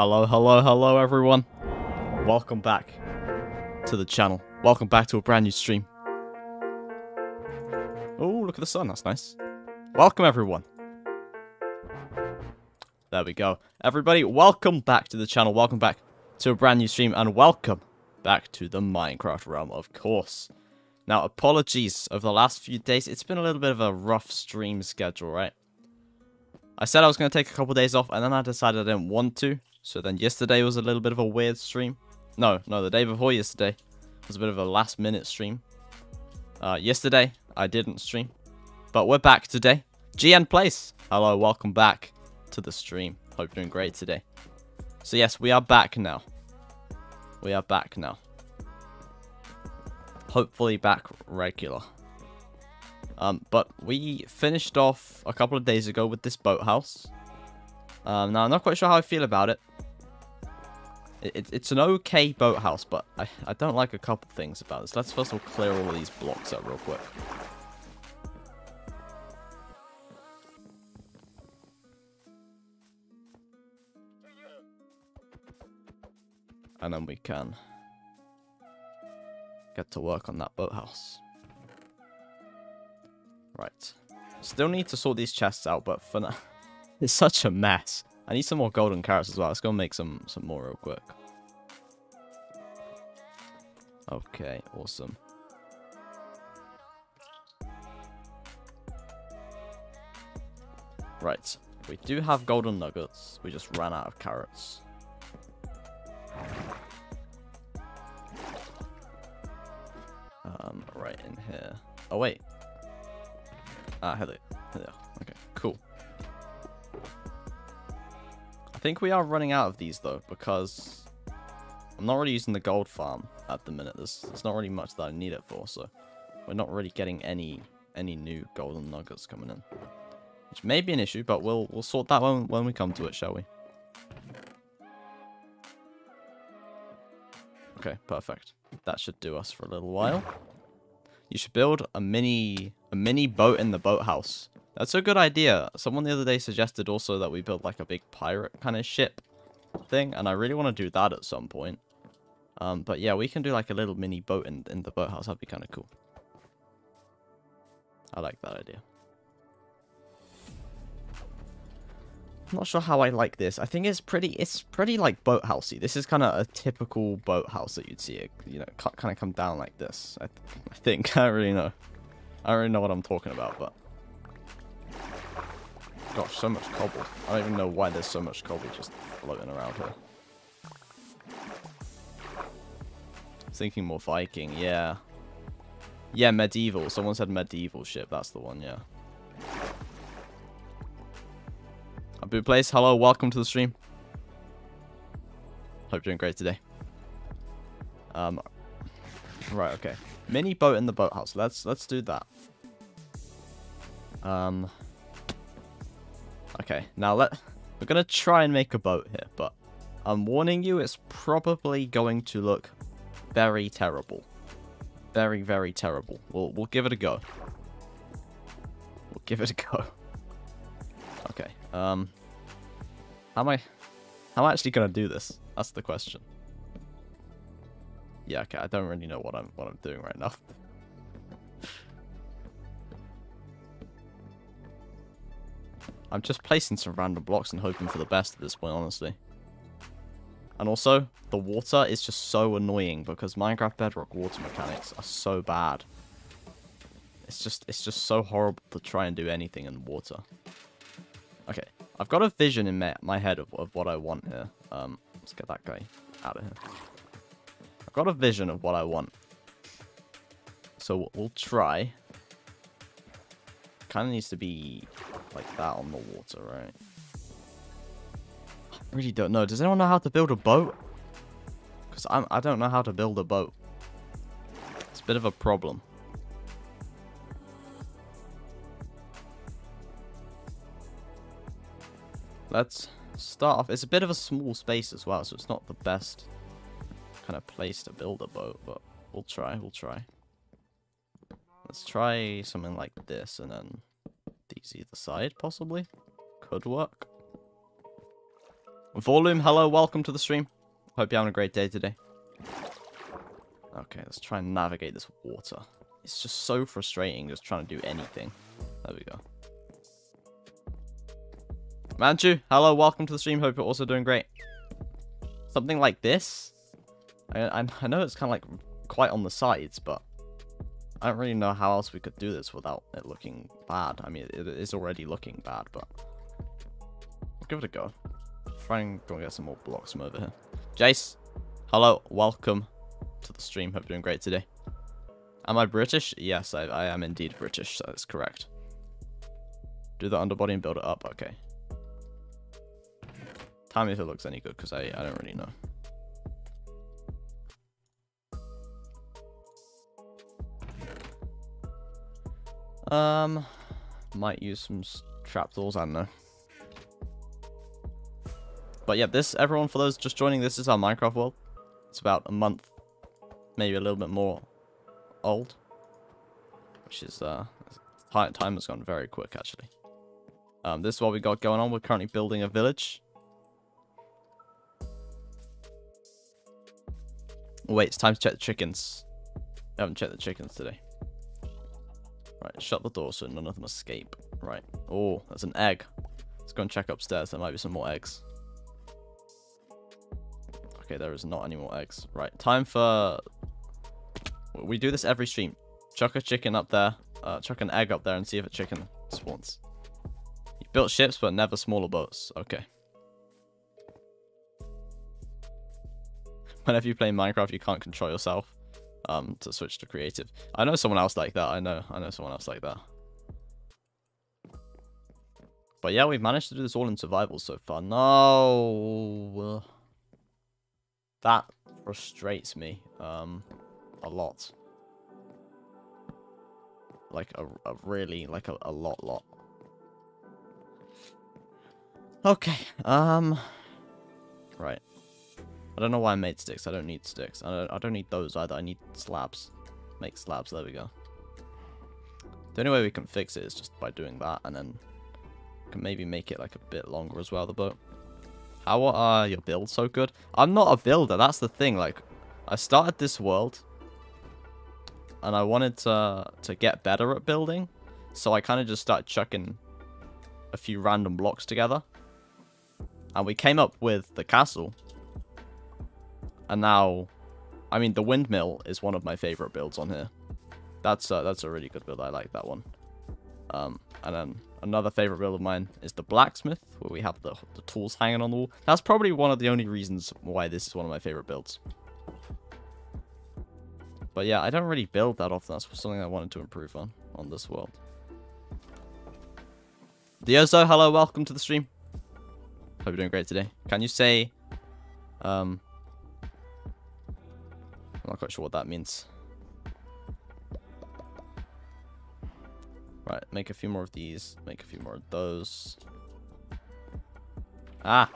Hello, hello, hello, everyone. Welcome back to the channel. Welcome back to a brand new stream. Oh, look at the sun. That's nice. Welcome, everyone. There we go. Everybody, welcome back to the channel. Welcome back to a brand new stream. And welcome back to the Minecraft realm, of course. Now, apologies over the last few days. It's been a little bit of a rough stream schedule, right? I said I was going to take a couple days off, and then I decided I didn't want to. So then yesterday was a little bit of a weird stream. No, no, the day before yesterday was a bit of a last minute stream. Uh, yesterday, I didn't stream. But we're back today. GN Place. Hello, welcome back to the stream. Hope you're doing great today. So yes, we are back now. We are back now. Hopefully back regular. Um, but we finished off a couple of days ago with this boathouse. Um, now, I'm not quite sure how I feel about it. It, it's an okay boathouse, but I, I don't like a couple things about this. Let's first of all clear all these blocks up real quick. And then we can get to work on that boathouse. Right. Still need to sort these chests out, but for now, it's such a mess. I need some more golden carrots as well. Let's go make some, some more real quick. Okay, awesome. Right, we do have golden nuggets. We just ran out of carrots. Um, right in here. Oh, wait. Ah, hello. Hello. Okay, cool. Think we are running out of these, though, because I'm not really using the gold farm at the minute. There's, there's not really much that I need it for, so we're not really getting any any new golden nuggets coming in. Which may be an issue, but we'll we'll sort that when, when we come to it, shall we? Okay, perfect. That should do us for a little while. You should build a mini a mini boat in the boathouse. That's a good idea. Someone the other day suggested also that we build like a big pirate kind of ship thing, and I really want to do that at some point. Um, but yeah, we can do like a little mini boat in, in the boathouse. That'd be kind of cool. I like that idea. I'm not sure how I like this. I think it's pretty, it's pretty like boathousey. This is kind of a typical boathouse that you'd see it, you know, kind of come down like this. I, th I think. I don't really know. I don't really know what I'm talking about, but Gosh, so much cobble. I don't even know why there's so much cobble just floating around here. Thinking more Viking, yeah. Yeah, medieval. Someone said medieval ship. That's the one, yeah. Abu Place, hello, welcome to the stream. Hope you're doing great today. Um, right, okay. Mini boat in the boathouse. Let's let's do that. Um. Okay, now let we're gonna try and make a boat here, but I'm warning you, it's probably going to look very terrible. Very, very terrible. We'll we'll give it a go. We'll give it a go. Okay. Um. How am I? How am I actually gonna do this? That's the question. Yeah. Okay. I don't really know what I'm what I'm doing right now. I'm just placing some random blocks and hoping for the best at this point, honestly. And also, the water is just so annoying because Minecraft Bedrock water mechanics are so bad. It's just it's just so horrible to try and do anything in water. Okay, I've got a vision in my my head of, of what I want here. Um, let's get that guy out of here. I've got a vision of what I want. So we'll try. Kind of needs to be like that on the water, right? I really don't know. Does anyone know how to build a boat? Because I don't know how to build a boat. It's a bit of a problem. Let's start off. It's a bit of a small space as well, so it's not the best kind of place to build a boat, but we'll try, we'll try. Let's try something like this, and then these either side, possibly. Could work. Volume, hello, welcome to the stream. Hope you're having a great day today. Okay, let's try and navigate this water. It's just so frustrating just trying to do anything. There we go. Manchu, hello, welcome to the stream. Hope you're also doing great. Something like this. I, I, I know it's kind of like quite on the sides, but I don't really know how else we could do this without it looking bad. I mean, it is already looking bad, but we'll give it a go. Try and go and get some more blocks from over here. Jace, hello, welcome to the stream. Hope you're doing great today. Am I British? Yes, I, I am indeed British, so that's correct. Do the underbody and build it up. Okay. Tell me if it looks any good, because I, I don't really know. Um, might use some trapdoors, I don't know. But yeah, this, everyone, for those just joining, this is our Minecraft world. It's about a month, maybe a little bit more old. Which is, uh, time has gone very quick, actually. Um, this is what we got going on. We're currently building a village. Wait, it's time to check the chickens. I haven't checked the chickens today. Right, shut the door so none of them escape. Right. Oh, there's an egg. Let's go and check upstairs. There might be some more eggs. Okay, there is not any more eggs. Right, time for... We do this every stream. Chuck a chicken up there. Uh, chuck an egg up there and see if a chicken spawns. You built ships, but never smaller boats. Okay. Whenever you play Minecraft, you can't control yourself um, to switch to creative. I know someone else like that. I know. I know someone else like that. But yeah, we've managed to do this all in survival so far. No. That frustrates me um, a lot. Like a, a really, like a, a lot, lot. Okay, um... Right. I don't know why I made sticks. I don't need sticks. I don't, I don't need those either. I need slabs. Make slabs. There we go. The only way we can fix it is just by doing that, and then can maybe make it like a bit longer as well, the boat. How are your builds so good? I'm not a builder. That's the thing. Like, I started this world, and I wanted to, to get better at building, so I kind of just started chucking a few random blocks together. And we came up with the castle, and now, I mean, the windmill is one of my favorite builds on here. That's uh, that's a really good build. I like that one. Um, and then another favorite build of mine is the blacksmith, where we have the, the tools hanging on the wall. That's probably one of the only reasons why this is one of my favorite builds. But yeah, I don't really build that often. That's something I wanted to improve on, on this world. Diozo, hello, welcome to the stream. Hope you're doing great today. Can you say, um, I'm not quite sure what that means. Right, make a few more of these. Make a few more of those. Ah!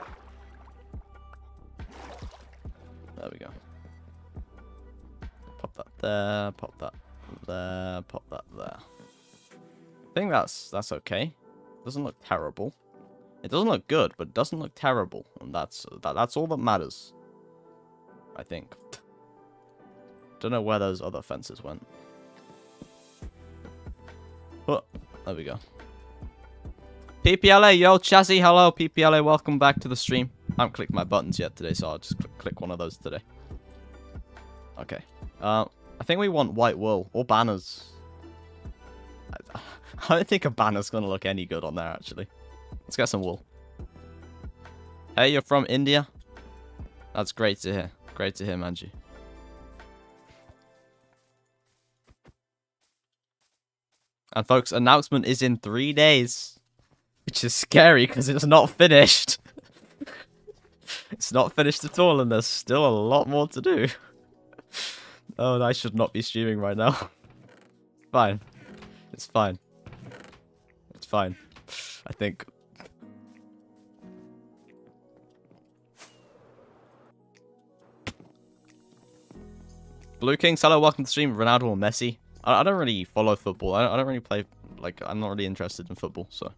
There we go. Pop that there, pop that there, pop that there. I think that's that's okay. Doesn't look terrible. It doesn't look good, but it doesn't look terrible, and that's that, that's all that matters. I think. Don't know where those other fences went. Oh, there we go. PPLA, yo, Chazzy, hello, PPLA, welcome back to the stream. I haven't clicked my buttons yet today, so I'll just click, click one of those today. Okay. Uh, I think we want white wool, or banners. I, I don't think a banner's going to look any good on there, actually. Let's get some wool. Hey, you're from India? That's great to hear. Great to hear, Manji. And folks, announcement is in three days. Which is scary because it's not finished. it's not finished at all and there's still a lot more to do. oh, I should not be streaming right now. fine. It's fine. It's fine. I think. Blue Kings, hello, welcome to the stream. Ronaldo or Messi? I, I don't really follow football. I, I don't really play, like, I'm not really interested in football, so.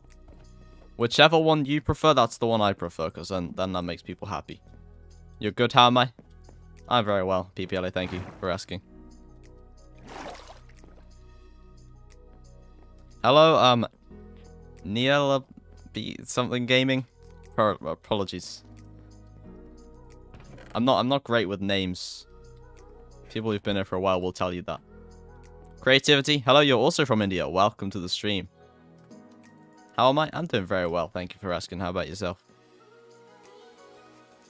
Whichever one you prefer, that's the one I prefer, because then, then that makes people happy. You're good, how am I? I'm very well, PPLA, thank you for asking. Hello, um, Niela B something gaming? apologies. I'm not, I'm not great with names. People who've been here for a while will tell you that. Creativity, hello, you're also from India. Welcome to the stream. How am I? I'm doing very well. Thank you for asking. How about yourself?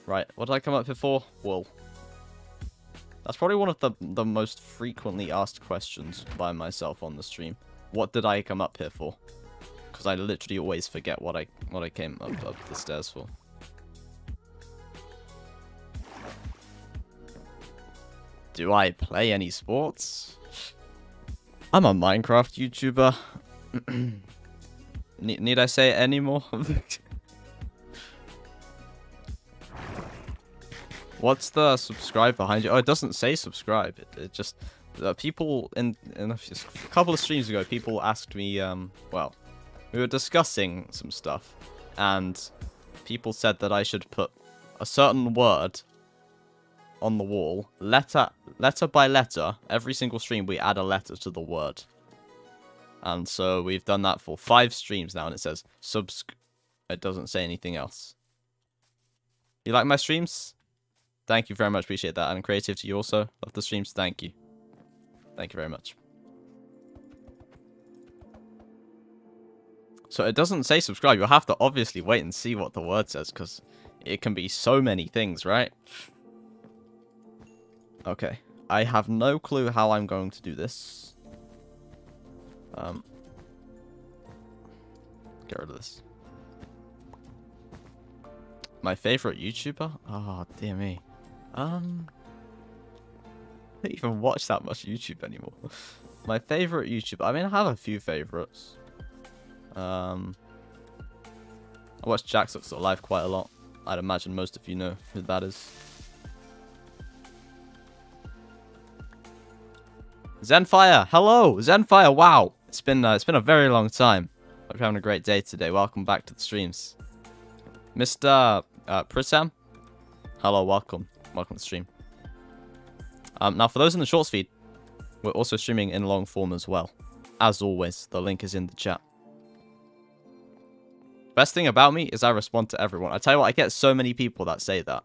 Right, what did I come up here for? Wool. That's probably one of the, the most frequently asked questions by myself on the stream. What did I come up here for? Because I literally always forget what I what I came up, up the stairs for. Do I play any sports? I'm a Minecraft YouTuber. need, need I say it anymore? What's the subscribe behind you? Oh, it doesn't say subscribe. It, it just uh, people in in a, a, couple of streams ago, people asked me. Um, well, we were discussing some stuff, and people said that I should put a certain word on the wall, letter letter by letter, every single stream we add a letter to the word. And so we've done that for five streams now, and it says subs. It doesn't say anything else. You like my streams? Thank you very much. Appreciate that. And creative to you also. Love the streams. Thank you. Thank you very much. So it doesn't say subscribe. You'll have to obviously wait and see what the word says because it can be so many things, right? Okay. I have no clue how I'm going to do this. Um, get rid of this. My favorite YouTuber? Oh, dear me. Um, I don't even watch that much YouTube anymore. My favorite YouTuber. I mean, I have a few favorites. Um, I watch JackSucksAtLife quite a lot. I'd imagine most of you know who that is. Zenfire, hello, Zenfire. Wow, it's been uh, it's been a very long time. Hope you're having a great day today. Welcome back to the streams, Mr. Uh, Prisam. Hello, welcome, welcome to the stream. Um, now for those in the shorts feed, we're also streaming in long form as well. As always, the link is in the chat. Best thing about me is I respond to everyone. I tell you what, I get so many people that say that.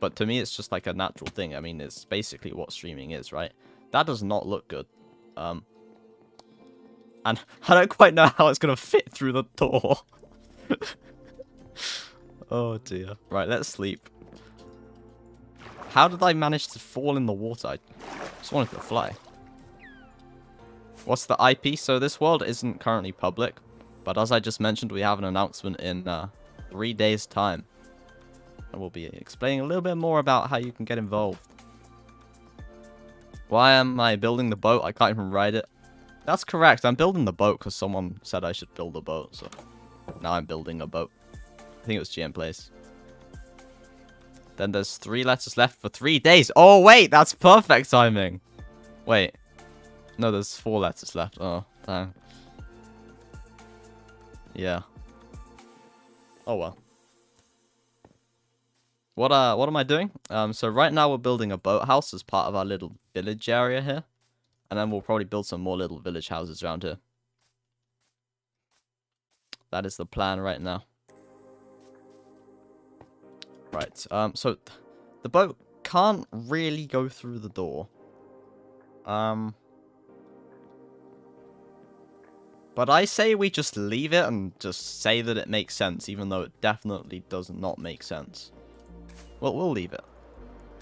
But to me, it's just like a natural thing. I mean, it's basically what streaming is, right? That does not look good. Um, and I don't quite know how it's going to fit through the door. oh dear. Right, let's sleep. How did I manage to fall in the water? I just wanted to fly. What's the IP? So this world isn't currently public, but as I just mentioned, we have an announcement in uh, three days' time. And we'll be explaining a little bit more about how you can get involved. Why am I building the boat? I can't even ride it. That's correct. I'm building the boat because someone said I should build a boat. So now I'm building a boat. I think it was GM Place. Then there's three letters left for three days. Oh, wait. That's perfect timing. Wait. No, there's four letters left. Oh, damn. Yeah. Oh, well. What uh what am I doing? Um so right now we're building a boathouse as part of our little village area here. And then we'll probably build some more little village houses around here. That is the plan right now. Right, um so the boat can't really go through the door. Um But I say we just leave it and just say that it makes sense, even though it definitely does not make sense. Well, we'll leave it.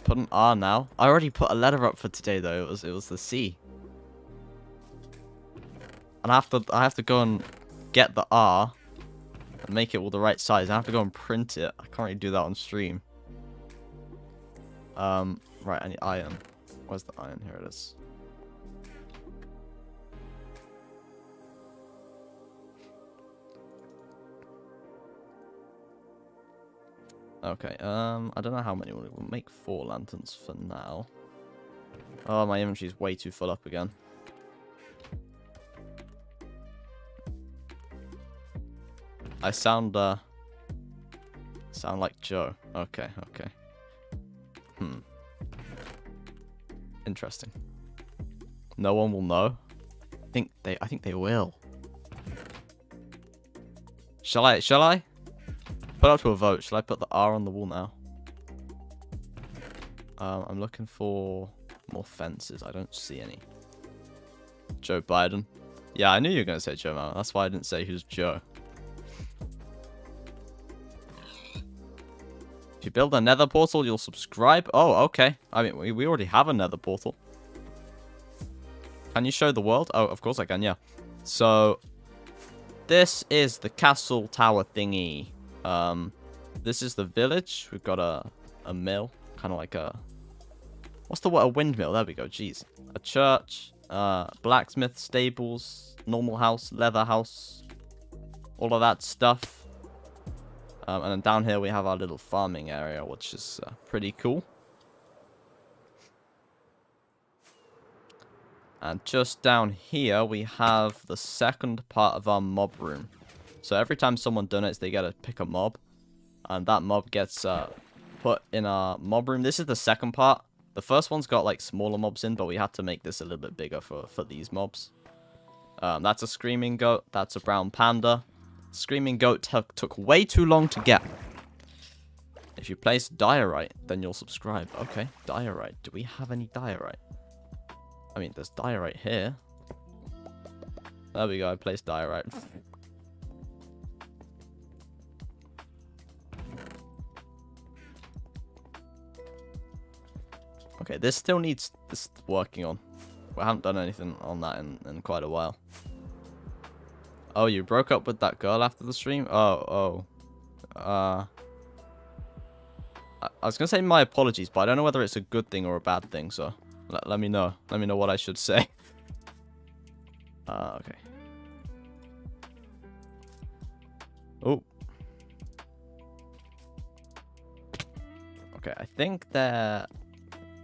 Put an R now. I already put a letter up for today, though. It was it was the C. And I have to I have to go and get the R and make it all the right size. I have to go and print it. I can't really do that on stream. Um, right, I need iron. Where's the iron? Here it is. Okay, um, I don't know how many we'll, make four lanterns for now. Oh, my inventory's way too full up again. I sound, uh, sound like Joe. Okay, okay. Hmm. Interesting. No one will know. I think they, I think they will. Shall I, shall I? Put up to a vote. Shall I put the R on the wall now? Um, I'm looking for more fences. I don't see any. Joe Biden. Yeah, I knew you were going to say Joe. That's why I didn't say who's Joe. If you build a nether portal, you'll subscribe. Oh, okay. I mean, we, we already have a nether portal. Can you show the world? Oh, of course I can, yeah. So, this is the castle tower thingy. Um, this is the village. We've got a, a mill, kind of like a... What's the word? A windmill. There we go. Jeez. A church, uh, blacksmith, stables, normal house, leather house, all of that stuff. Um, and then down here we have our little farming area, which is uh, pretty cool. And just down here we have the second part of our mob room. So every time someone donates, they get to pick a mob. And that mob gets uh, put in a mob room. This is the second part. The first one's got like smaller mobs in, but we had to make this a little bit bigger for, for these mobs. Um, that's a screaming goat. That's a brown panda. Screaming goat took way too long to get. If you place diorite, then you'll subscribe. Okay, diorite. Do we have any diorite? I mean, there's diorite here. There we go. I placed diorite. Okay, this still needs this working on. We haven't done anything on that in, in quite a while. Oh, you broke up with that girl after the stream? Oh, oh. Uh, I, I was going to say my apologies, but I don't know whether it's a good thing or a bad thing, so let, let me know. Let me know what I should say. Uh, okay. Oh. Okay, I think that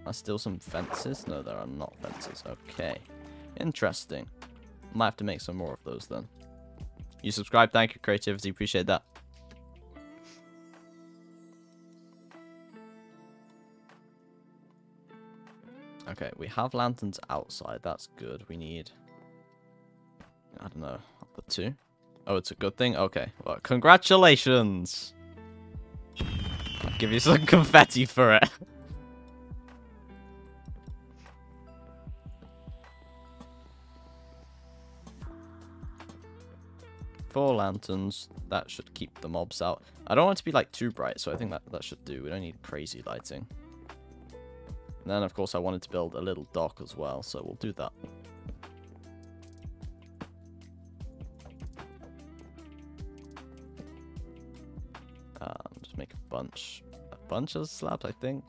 are still some fences? No, there are not fences. Okay. Interesting. Might have to make some more of those then. You subscribe. Thank you, creativity. Appreciate that. Okay, we have lanterns outside. That's good. We need... I don't know. I'll put two. Oh, it's a good thing? Okay. Well, congratulations! I'll give you some confetti for it. Four lanterns. That should keep the mobs out. I don't want it to be like too bright, so I think that, that should do. We don't need crazy lighting. And then, of course, I wanted to build a little dock as well, so we'll do that. Just make a bunch, a bunch of slabs, I think.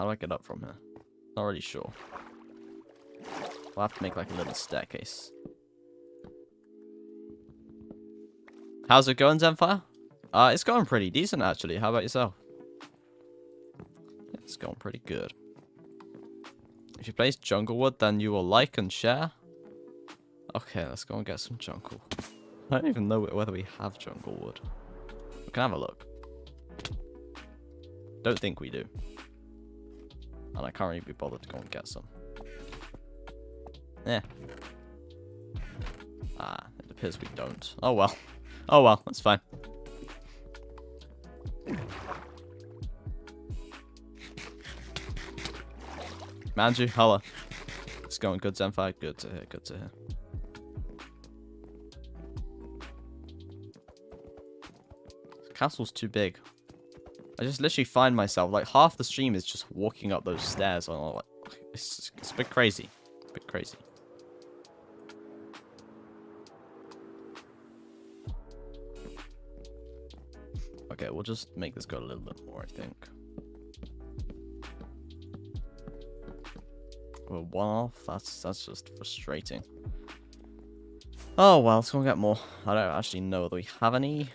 How do I get up from here? Not really sure. I'll have to make like a little staircase. How's it going, Zenfire? Uh, it's going pretty decent, actually. How about yourself? It's going pretty good. If you place Junglewood, then you will like and share. Okay, let's go and get some jungle. I don't even know whether we have Junglewood. We can have a look. Don't think we do. And I can't really be bothered to go and get some. Yeah. Ah, it appears we don't. Oh well. Oh well, that's fine. Manju, holla. It's going good, Zenfire. Good to hear, good to hear. castle's too big. I just literally find myself, like, half the stream is just walking up those stairs. like, it's, it's a bit crazy. It's a bit crazy. Okay, we'll just make this go a little bit more, I think. Well, one off? That's, that's just frustrating. Oh, well, let's go and get more. I don't actually know whether we have any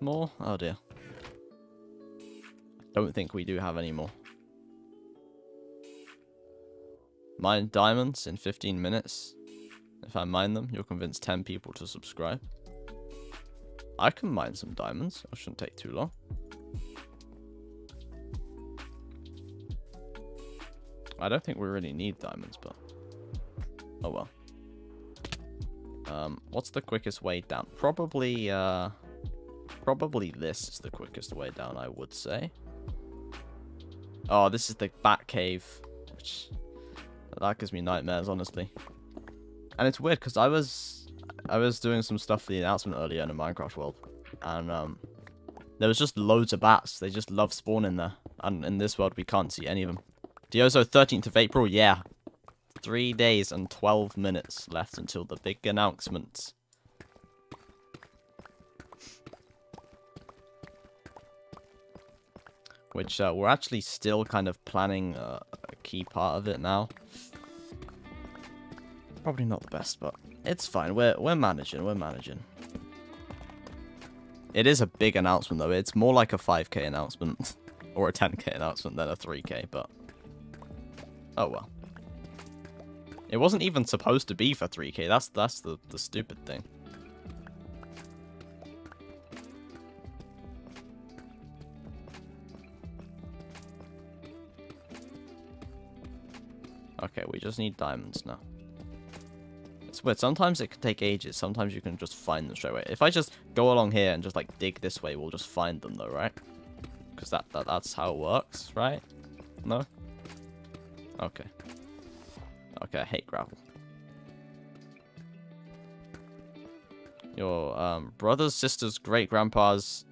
more. Oh, dear. Don't think we do have any more. Mine diamonds in 15 minutes. If I mine them, you'll convince 10 people to subscribe. I can mine some diamonds. It shouldn't take too long. I don't think we really need diamonds, but... Oh well. Um, what's the quickest way down? Probably, uh... Probably this is the quickest way down, I would say. Oh, this is the bat cave. Which... That gives me nightmares, honestly. And it's weird, because I was I was doing some stuff for the announcement earlier in the Minecraft world, and um, there was just loads of bats. They just love spawning there, and in this world we can't see any of them. Diozo 13th of April, yeah. Three days and 12 minutes left until the big announcement. Which uh, we're actually still kind of planning uh, a key part of it now. Probably not the best, but it's fine. We're we're managing. We're managing. It is a big announcement though. It's more like a 5k announcement or a 10k announcement than a 3k, but oh well. It wasn't even supposed to be for 3k. That's that's the the stupid thing. Okay, we just need diamonds now. It's weird. Sometimes it can take ages. Sometimes you can just find them straight away. If I just go along here and just like dig this way, we'll just find them though, right? Because that, that that's how it works, right? No? Okay. Okay, I hate gravel. Your um, brother's, sister's, great-grandpa's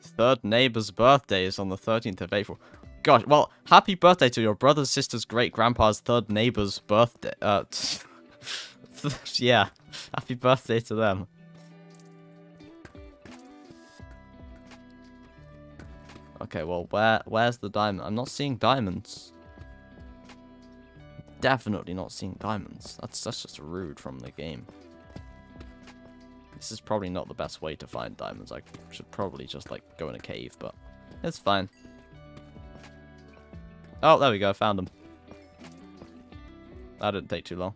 third neighbor's birthday is on the 13th of April. Gosh, well, happy birthday to your brother's, sister's, great-grandpa's third neighbor's birthday. Uh, yeah. Happy birthday to them. Okay, well, where where's the diamond? I'm not seeing diamonds. Definitely not seeing diamonds. That's that's just rude from the game. This is probably not the best way to find diamonds. I should probably just like go in a cave, but it's fine. Oh, there we go. Found them. That didn't take too long.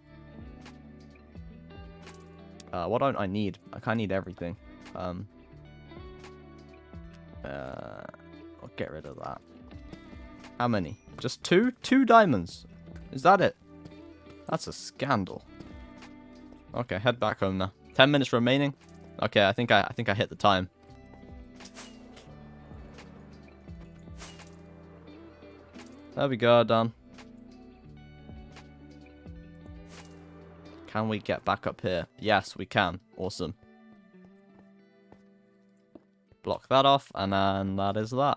Uh, what don't I need? I kind of need everything. Um, uh, I'll get rid of that. How many? Just two? Two diamonds? Is that it? That's a scandal. Okay, head back home now. Ten minutes remaining. Okay, I think I, I think I hit the time. There we go, done. Can we get back up here? Yes, we can. Awesome. Block that off, and then that is that.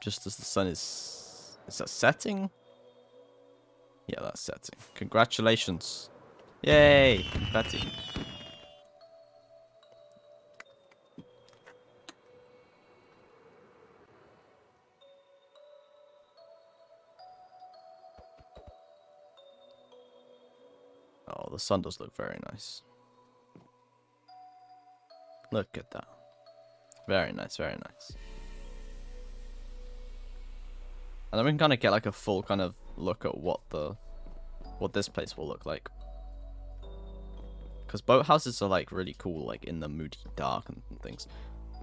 Just as the sun is... Is that setting? Yeah, that's setting. Congratulations. Yay! Confetti. The sun does look very nice. Look at that. Very nice, very nice. And then we can kind of get like a full kind of look at what the what this place will look like. Because boathouses are like really cool, like in the moody dark and things.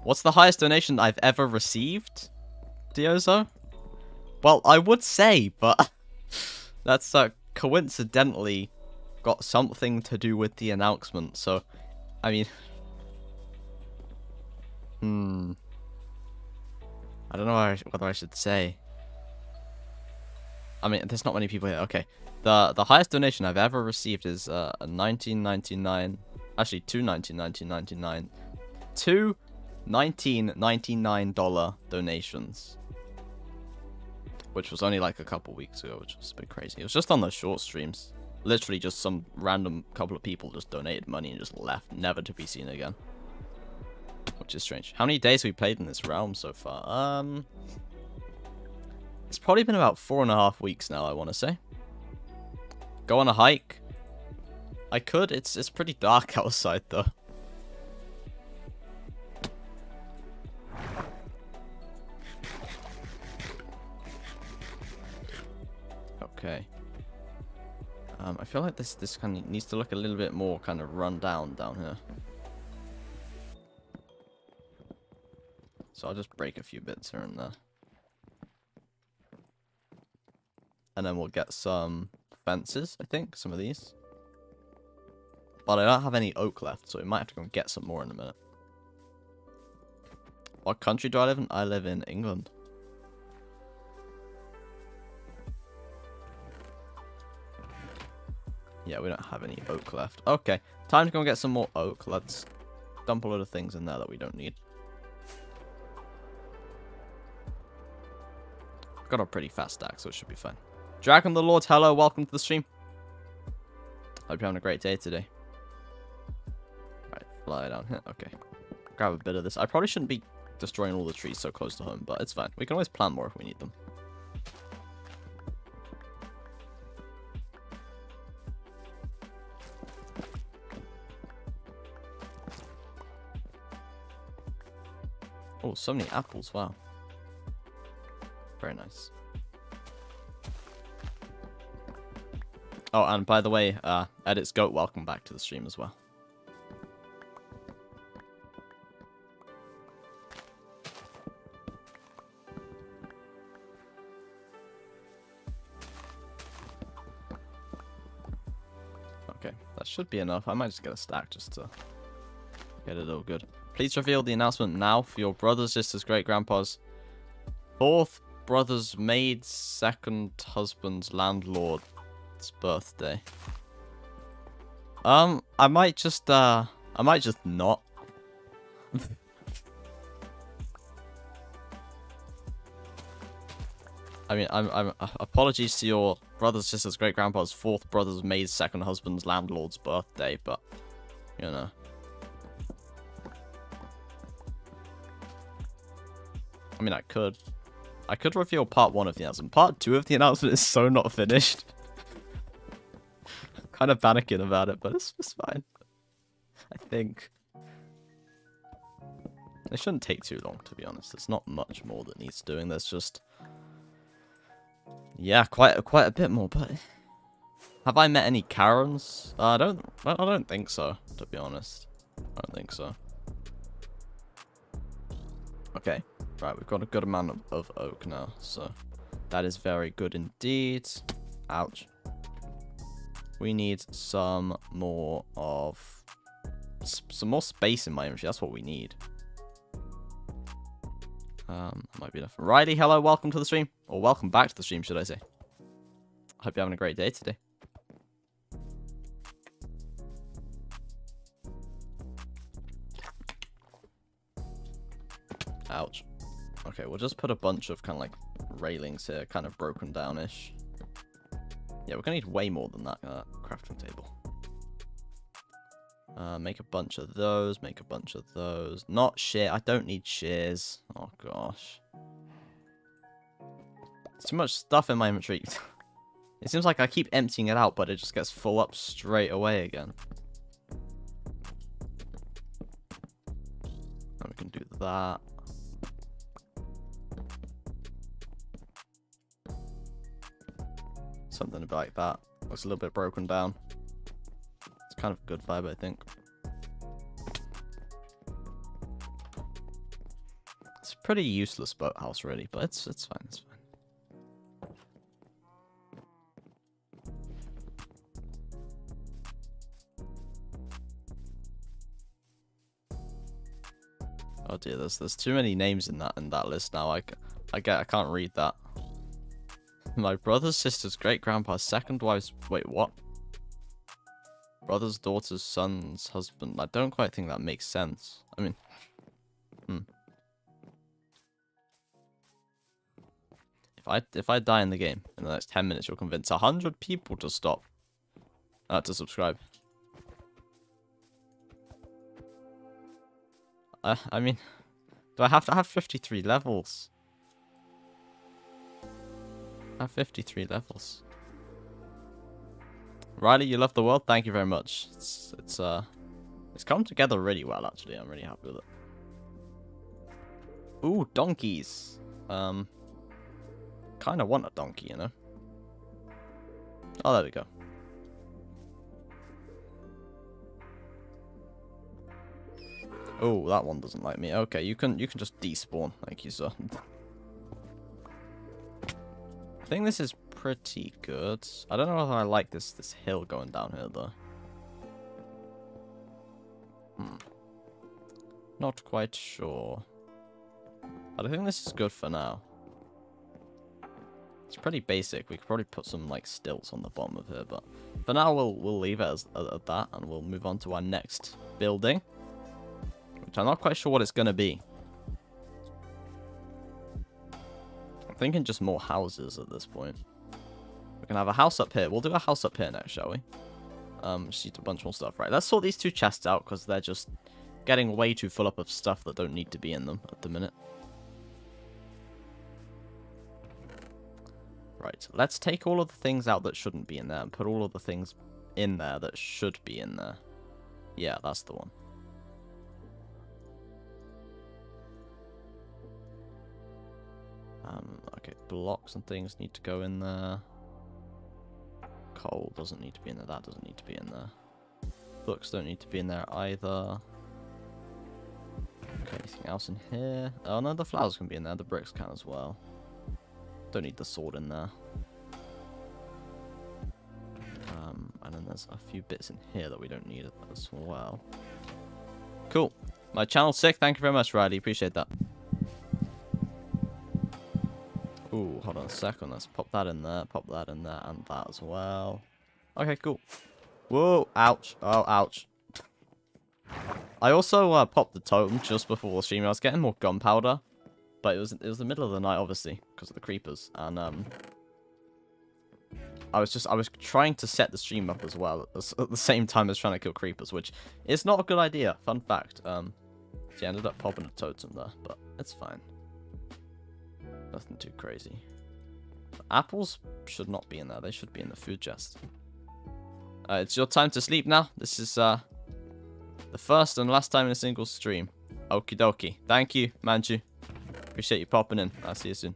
What's the highest donation I've ever received, Diozo? Well, I would say, but that's uh, coincidentally got something to do with the announcement. So, I mean, hmm, I don't know what I should say. I mean, there's not many people here. Okay, the the highest donation I've ever received is uh, a 1999, actually two 1999, two 1999 dollar donations which was only like a couple weeks ago, which was a bit crazy. It was just on the short streams. Literally just some random couple of people just donated money and just left, never to be seen again. Which is strange. How many days we played in this realm so far? Um, It's probably been about four and a half weeks now, I want to say. Go on a hike? I could, it's, it's pretty dark outside though. Okay. Um, I feel like this this kind of needs to look a little bit more kind of run down down here. So I'll just break a few bits here and there. And then we'll get some fences, I think, some of these. But I don't have any oak left, so we might have to go and get some more in a minute. What country do I live in? I live in England. Yeah, we don't have any oak left. Okay, time to go and get some more oak. Let's dump a lot of things in there that we don't need. Got a pretty fast stack, so it should be fine. Dragon the Lord, hello, welcome to the stream. Hope you're having a great day today. Right, fly down here. Okay. Grab a bit of this. I probably shouldn't be destroying all the trees so close to home, but it's fine. We can always plant more if we need them. Oh, so many apples, wow. Very nice. Oh, and by the way, uh, Edits Goat, welcome back to the stream as well. Okay, that should be enough. I might just get a stack just to get it all good. Please reveal the announcement now for your brothers, sisters, great grandpas. Fourth brother's maid, second husband's landlord's birthday. Um, I might just, uh, I might just not. I mean, I'm, I'm, uh, apologies to your brothers, sisters, great grandpa's fourth brother's maid's second husband's landlord's birthday, but, you know. I mean, I could. I could reveal part one of the announcement. Part two of the announcement is so not finished. kind of panicking about it, but it's, it's fine. I think. It shouldn't take too long, to be honest. There's not much more that needs doing. There's just... Yeah, quite, quite a bit more, but... Have I met any Karens? Uh, I don't I don't think so, to be honest. I don't think so. Okay. Right, we've got a good amount of, of oak now, so that is very good indeed. Ouch. We need some more of... Some more space in my inventory, that's what we need. Um, might be enough. Riley, hello, welcome to the stream. Or welcome back to the stream, should I say. Hope you're having a great day today. Ouch. Okay, we'll just put a bunch of kind of like railings here, kind of broken down-ish. Yeah, we're gonna need way more than that uh, crafting table. Uh, make a bunch of those, make a bunch of those. Not shear, I don't need shears. Oh gosh. too much stuff in my inventory. It seems like I keep emptying it out, but it just gets full up straight away again. And we can do that. Something like that. Looks a little bit broken down. It's kind of a good vibe, I think. It's a pretty useless boathouse, really, but it's it's fine. It's fine. Oh dear, there's there's too many names in that in that list now. I, I get I can't read that. My brother's sister's great grandpa's second wife's wait what? Brother's daughter's son's husband. I don't quite think that makes sense. I mean, hmm. If I if I die in the game in the next ten minutes, you'll convince hundred people to stop. Uh, to subscribe. Uh, I mean, do I have to have 53 levels? Have 53 levels. Riley, you love the world? Thank you very much. It's, it's, uh, it's come together really well, actually. I'm really happy with it. Ooh, donkeys. Um, kind of want a donkey, you know? Oh, there we go. Oh, that one doesn't like me. Okay, you can you can just despawn. Thank you, sir. I think this is pretty good. I don't know if I like this this hill going down here though. Hmm. Not quite sure. But I think this is good for now. It's pretty basic. We could probably put some like stilts on the bottom of here, but for now we'll we'll leave it as at that and we'll move on to our next building. Which I'm not quite sure what it's going to be. I'm thinking just more houses at this point. We can have a house up here. We'll do a house up here next, shall we? Um, just need a bunch more stuff. Right, let's sort these two chests out because they're just getting way too full up of stuff that don't need to be in them at the minute. Right, let's take all of the things out that shouldn't be in there and put all of the things in there that should be in there. Yeah, that's the one. Um, okay, blocks and things need to go in there. Coal doesn't need to be in there. That doesn't need to be in there. Books don't need to be in there either. Okay, anything else in here? Oh no, the flowers can be in there. The bricks can as well. Don't need the sword in there. Um, and then there's a few bits in here that we don't need as well. Cool. My channel's sick. Thank you very much, Riley. Appreciate that. Ooh, hold on a second. Let's pop that in there, pop that in there, and that as well. Okay, cool. Whoa, ouch. Oh, ouch. I also uh, popped the totem just before the stream. I was getting more gunpowder, but it was it was the middle of the night, obviously, because of the creepers, and um, I was just I was trying to set the stream up as well at the same time as trying to kill creepers, which is not a good idea. Fun fact. Um, she ended up popping a totem there, but it's fine. Nothing too crazy. Apples should not be in there. They should be in the food chest. Uh, it's your time to sleep now. This is uh, the first and last time in a single stream. Okie dokie. Thank you, Manju. Appreciate you popping in. I'll see you soon.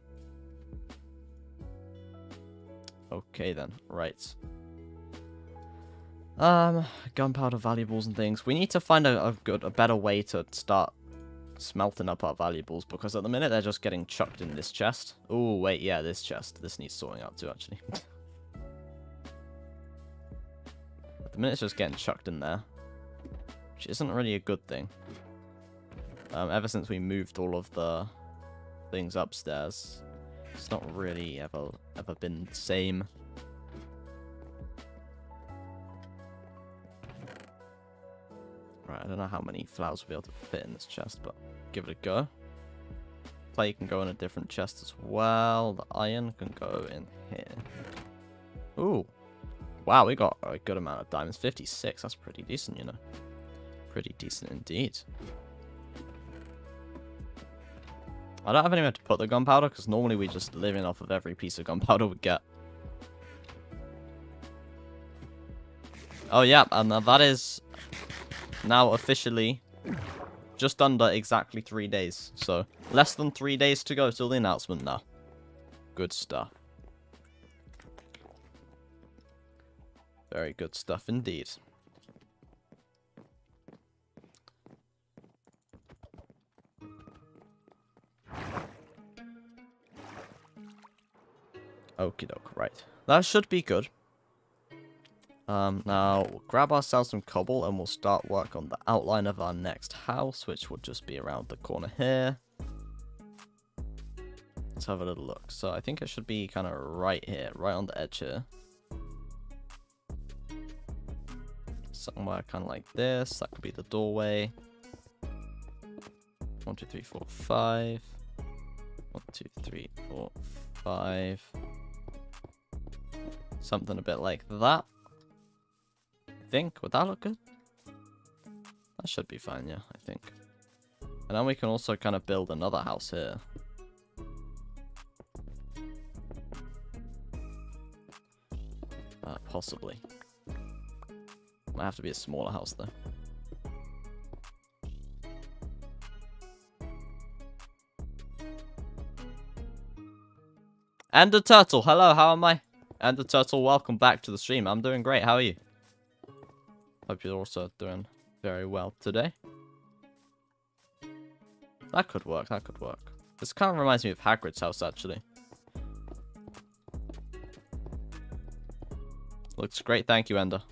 Okay then. Right. Um, gunpowder, valuables, and things. We need to find a, a good, a better way to start smelting up our valuables because at the minute they're just getting chucked in this chest. Oh, wait, yeah, this chest. This needs sorting out too, actually. at the minute it's just getting chucked in there, which isn't really a good thing. Um, ever since we moved all of the things upstairs, it's not really ever ever been the same. Right, I don't know how many flowers we'll be able to fit in this chest, but give it a go. Clay can go in a different chest as well. The iron can go in here. Ooh. Wow, we got a good amount of diamonds. 56, that's pretty decent, you know. Pretty decent indeed. I don't have anywhere to put the gunpowder, because normally we just live in off of every piece of gunpowder we get. Oh, yeah, and that is now officially just under exactly three days. So, less than three days to go till the announcement now. Good stuff. Very good stuff indeed. Okie doke, right. That should be good. Um, now, we'll grab ourselves some cobble and we'll start work on the outline of our next house, which will just be around the corner here. Let's have a little look. So I think it should be kind of right here, right on the edge here. Somewhere kind of like this. That could be the doorway. One, two, three, four, five. One, two, three, four, five. Something a bit like that think. Would that look good? That should be fine, yeah, I think. And then we can also kind of build another house here. Uh, possibly. Might have to be a smaller house, though. Ender Turtle, hello, how am I? Ender Turtle, welcome back to the stream. I'm doing great, how are you? Hope you're also doing very well today. That could work, that could work. This kind of reminds me of Hagrid's house, actually. Looks great, thank you, Ender.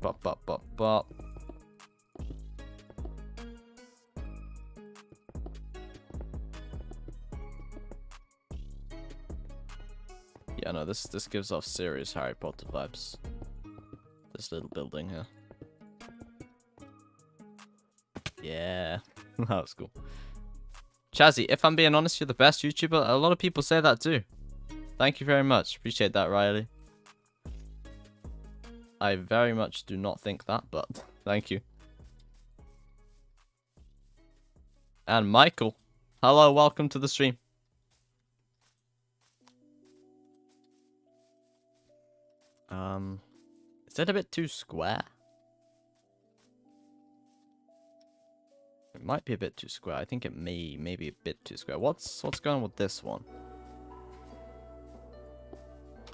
Bop, bop, bop, bop. Yeah, no, this this gives off serious Harry Potter vibes. This little building here. Yeah, that was cool. Chazzy, if I'm being honest, you're the best YouTuber. A lot of people say that too. Thank you very much. Appreciate that, Riley. I very much do not think that, but thank you. And Michael. Hello, welcome to the stream. Um, is that a bit too square? It might be a bit too square. I think it may, may be a bit too square. What's what's going on with this one?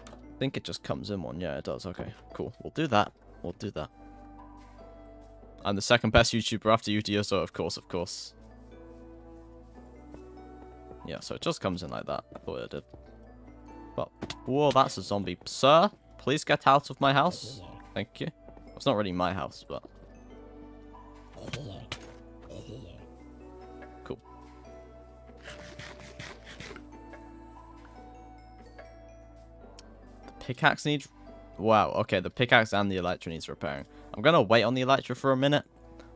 I think it just comes in one. Yeah, it does. Okay, cool. We'll do that. We'll do that. I'm the second best YouTuber after you, so of course, of course. Yeah, so it just comes in like that. I thought it did. But, whoa, that's a zombie. Sir? Please get out of my house. Thank you. It's not really my house, but... Cool. The pickaxe needs... Wow, okay, the pickaxe and the elytra needs repairing. I'm gonna wait on the elytra for a minute.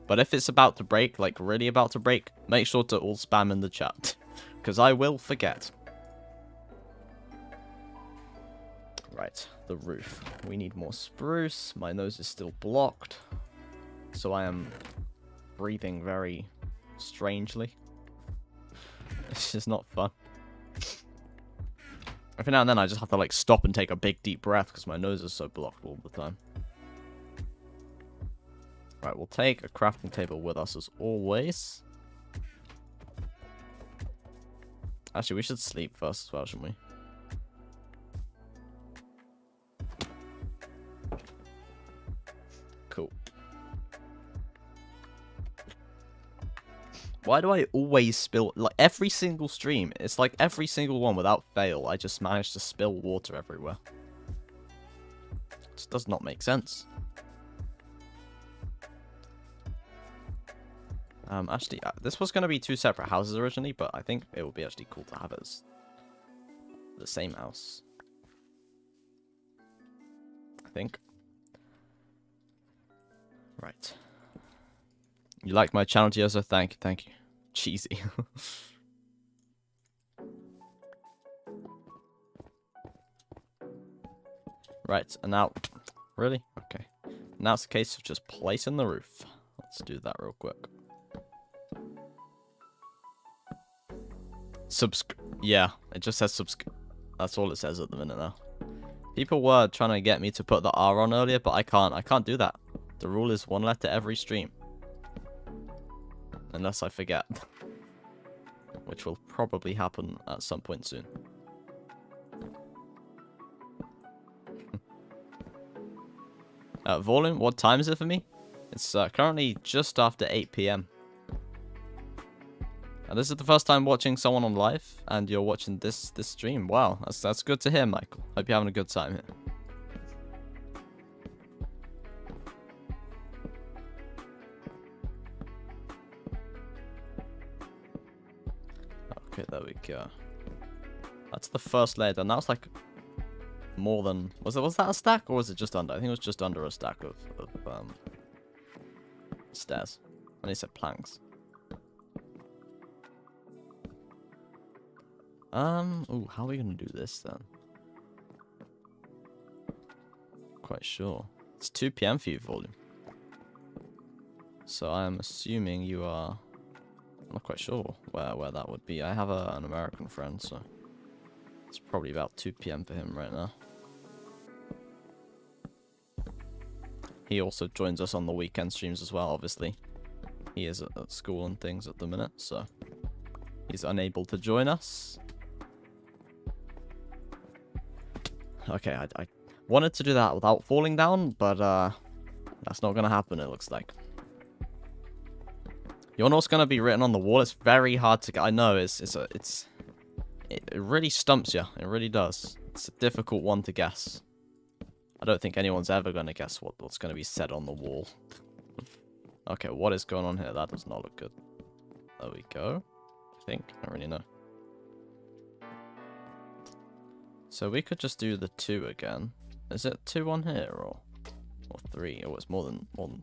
But if it's about to break, like really about to break, make sure to all spam in the chat. Because I will forget. Right the roof. We need more spruce. My nose is still blocked. So I am breathing very strangely. It's just not fun. Every now and then I just have to like stop and take a big deep breath because my nose is so blocked all the time. Right, we'll take a crafting table with us as always. Actually, we should sleep first as well, shouldn't we? Why do I always spill... Like, every single stream, it's like every single one without fail, I just manage to spill water everywhere. This does not make sense. Um, actually, uh, this was going to be two separate houses originally, but I think it would be actually cool to have it as the same house. I think. Right. You like my channel, Tiozo? Thank you, thank you. Cheesy. right, and now... Really? Okay. Now it's a case of just placing the roof. Let's do that real quick. Subsc... Yeah, it just says subsc... That's all it says at the minute now. People were trying to get me to put the R on earlier, but I can't. I can't do that. The rule is one letter every stream. Unless I forget. Which will probably happen at some point soon. uh, volume, what time is it for me? It's uh, currently just after 8 p.m. And this is the first time watching someone on live, and you're watching this this stream. Wow, that's that's good to hear, Michael. Hope you're having a good time here. Go. That's the first layer done. That was like more than was it was that a stack or was it just under? I think it was just under a stack of, of um stairs. And he said planks. Um, ooh, how are we gonna do this then? Quite sure. It's 2 p.m. for you, Volume. So I'm assuming you are... I'm not quite sure where, where that would be. I have a, an American friend, so... It's probably about 2 p.m. for him right now. He also joins us on the weekend streams as well, obviously. He is at, at school and things at the minute, so... He's unable to join us. Okay, I, I wanted to do that without falling down, but uh, that's not going to happen, it looks like. You know what's going to be written on the wall? It's very hard to get. I know, it's, it's, a, it's, it, really stumps you. It really does. It's a difficult one to guess. I don't think anyone's ever going to guess what, what's going to be said on the wall. okay, what is going on here? That does not look good. There we go. I think. I don't really know. So we could just do the two again. Is it two on here or or three? Oh, it's more than one.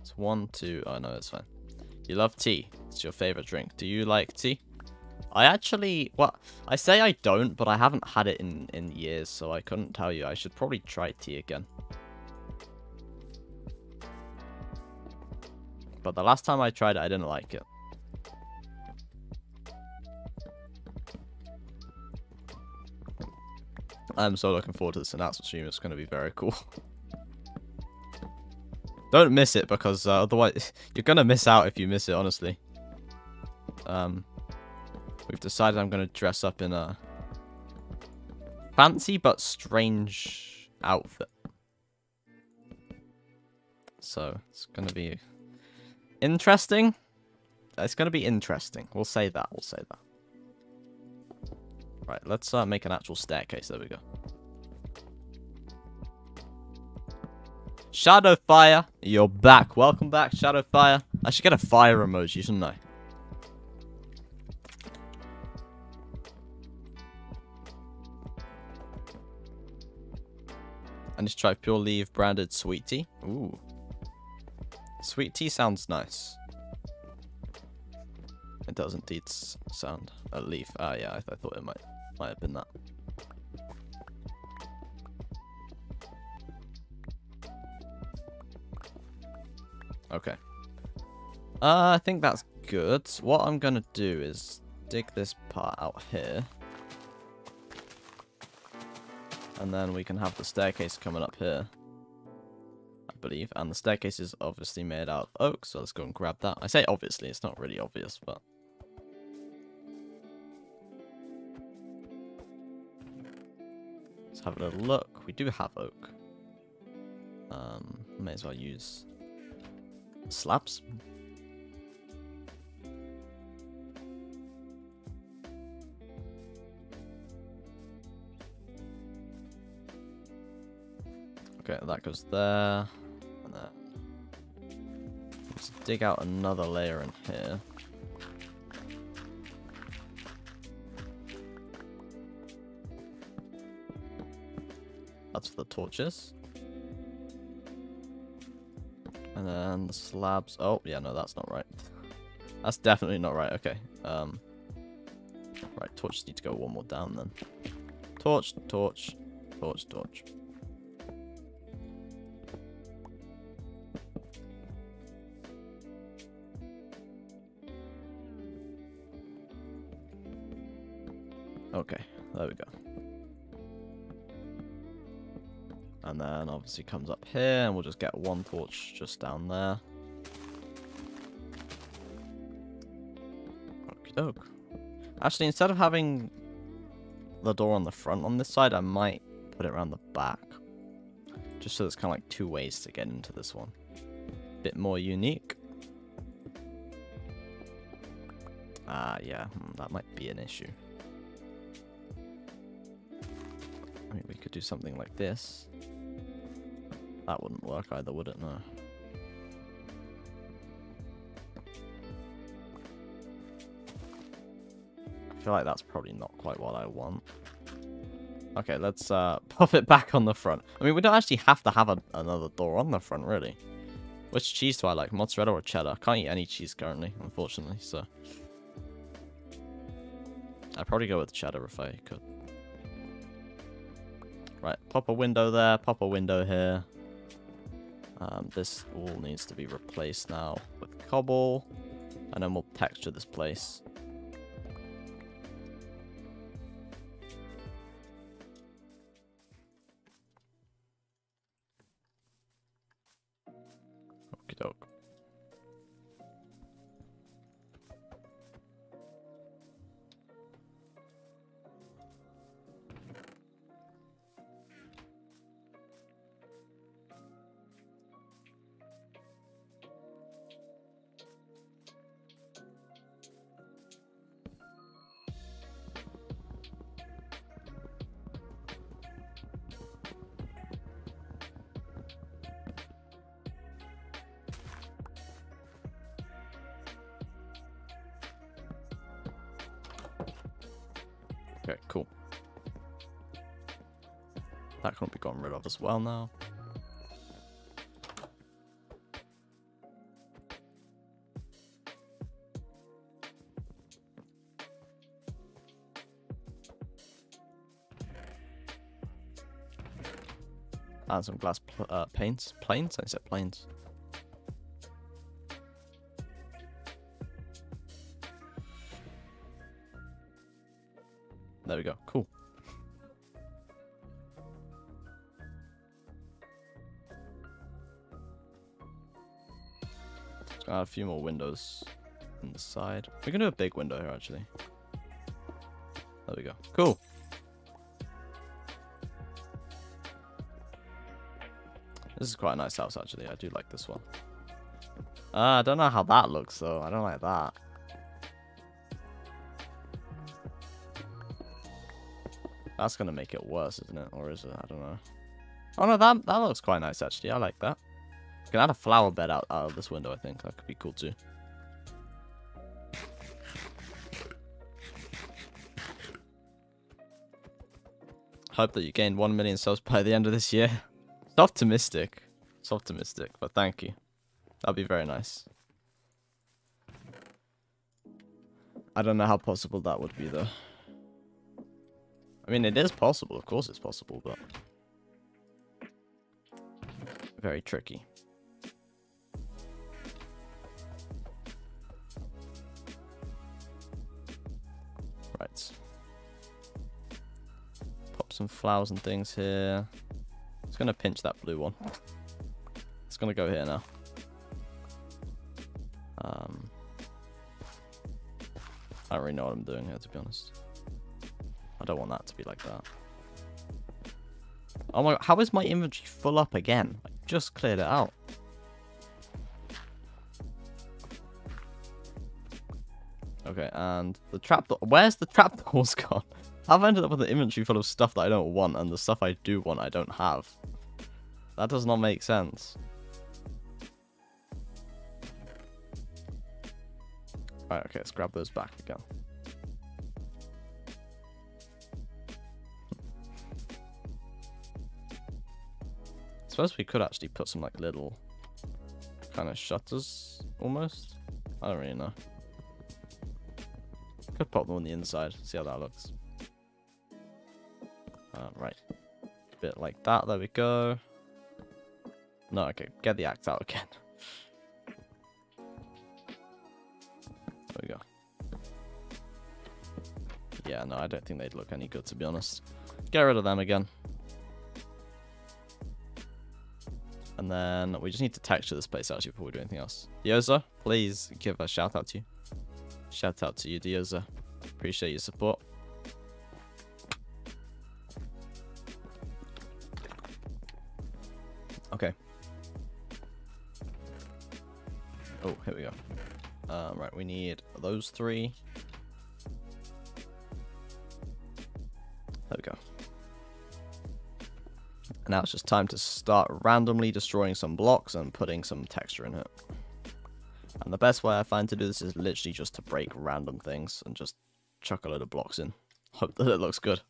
It's one, two. Oh no, it's fine. You love tea. It's your favorite drink. Do you like tea? I actually, well, I say I don't, but I haven't had it in in years, so I couldn't tell you. I should probably try tea again. But the last time I tried it, I didn't like it. I'm so looking forward to this announcement stream. It's going to be very cool. Don't miss it because uh, otherwise you're going to miss out if you miss it, honestly. Um, we've decided I'm going to dress up in a fancy but strange outfit. So it's going to be interesting. It's going to be interesting. We'll say that. We'll say that. Right, let's uh, make an actual staircase. There we go. Shadowfire, you're back. Welcome back, Shadowfire. I should get a fire emoji, shouldn't I? And just try Pure Leaf branded sweet tea. Ooh. Sweet tea sounds nice. It does indeed sound a leaf. Ah, yeah, I, th I thought it might. Might have been that. Okay. Uh, I think that's good. What I'm going to do is dig this part out here. And then we can have the staircase coming up here. I believe. And the staircase is obviously made out of oak, so let's go and grab that. I say obviously, it's not really obvious, but... Let's have a little look. We do have oak. Um, may as well use slabs. Okay, that goes there. And there. Let's dig out another layer in here. That's for the torches. And then the slabs. Oh, yeah, no, that's not right. That's definitely not right. Okay. Um, right, torches need to go one more down then. Torch, torch, torch, torch. Okay, there we go. Then obviously comes up here, and we'll just get one torch just down there. Okie doke. Actually, instead of having the door on the front on this side, I might put it around the back. Just so there's kind of like two ways to get into this one. Bit more unique. Ah, uh, yeah, hmm, that might be an issue. I mean, we could do something like this. That wouldn't work either, would it? No. I feel like that's probably not quite what I want. Okay, let's uh, pop it back on the front. I mean, we don't actually have to have a, another door on the front, really. Which cheese do I like, mozzarella or cheddar? I can't eat any cheese currently, unfortunately, so... I'd probably go with cheddar if I could. Right, pop a window there, pop a window here. Um, this wall needs to be replaced now with cobble. And then we'll texture this place. Well now. And some glass pl uh, paints. Planes? I said planes. Few more windows on the side. We can do a big window here, actually. There we go. Cool. This is quite a nice house, actually. I do like this one. Uh, I don't know how that looks, though. I don't like that. That's going to make it worse, isn't it? Or is it? I don't know. Oh, no, that, that looks quite nice, actually. I like that. Can add a flower bed out, out of this window, I think. That could be cool, too. Hope that you gain 1 million subs by the end of this year. It's optimistic. It's optimistic, but thank you. That'd be very nice. I don't know how possible that would be, though. I mean, it is possible. Of course it's possible, but... Very tricky. Some flowers and things here. It's going to pinch that blue one. It's going to go here now. Um, I don't really know what I'm doing here, to be honest. I don't want that to be like that. Oh my, how is my inventory full up again? I just cleared it out. Okay, and the trapdoor. Where's the trapdoors gone? I've ended up with an inventory full of stuff that I don't want, and the stuff I do want I don't have. That does not make sense. Right, okay, let's grab those back again. suppose we could actually put some like little kind of shutters almost. I don't really know. Could pop them on the inside, see how that looks. Uh, right. Bit like that, there we go. No, okay, get the axe out again. There we go. Yeah, no, I don't think they'd look any good, to be honest. Get rid of them again. And then we just need to texture this place actually before we do anything else. Dioza, please give a shout out to you. Shout out to you, Dioza. Appreciate your support. Need those three. There we go. And now it's just time to start randomly destroying some blocks and putting some texture in it. And the best way I find to do this is literally just to break random things and just chuck a load of blocks in. Hope that it looks good.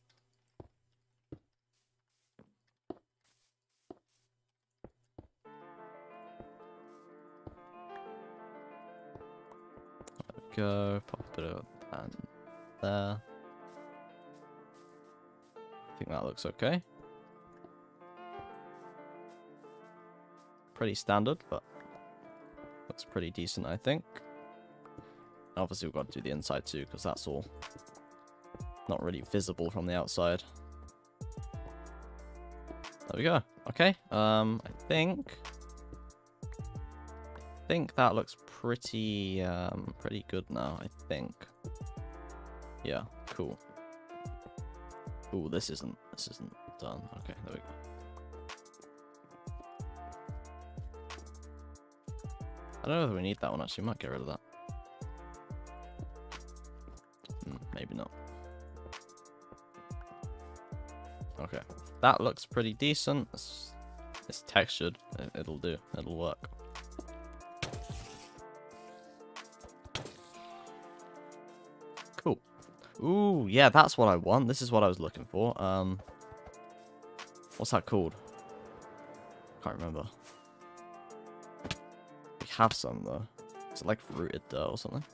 Go. Pop of that there. I think that looks okay. Pretty standard, but looks pretty decent, I think. Obviously, we've got to do the inside too, because that's all not really visible from the outside. There we go. Okay. Um, I think I think that looks pretty um pretty good now. I think. Yeah. Cool. Ooh, this isn't this isn't done. Okay, there we go. I don't know if we need that one actually. Might get rid of that. Hmm, maybe not. Okay, that looks pretty decent. It's, it's textured. It, it'll do. It'll work. Yeah, that's what I want. This is what I was looking for. Um, what's that called? Can't remember. We have some though. Is it like rooted dirt or something?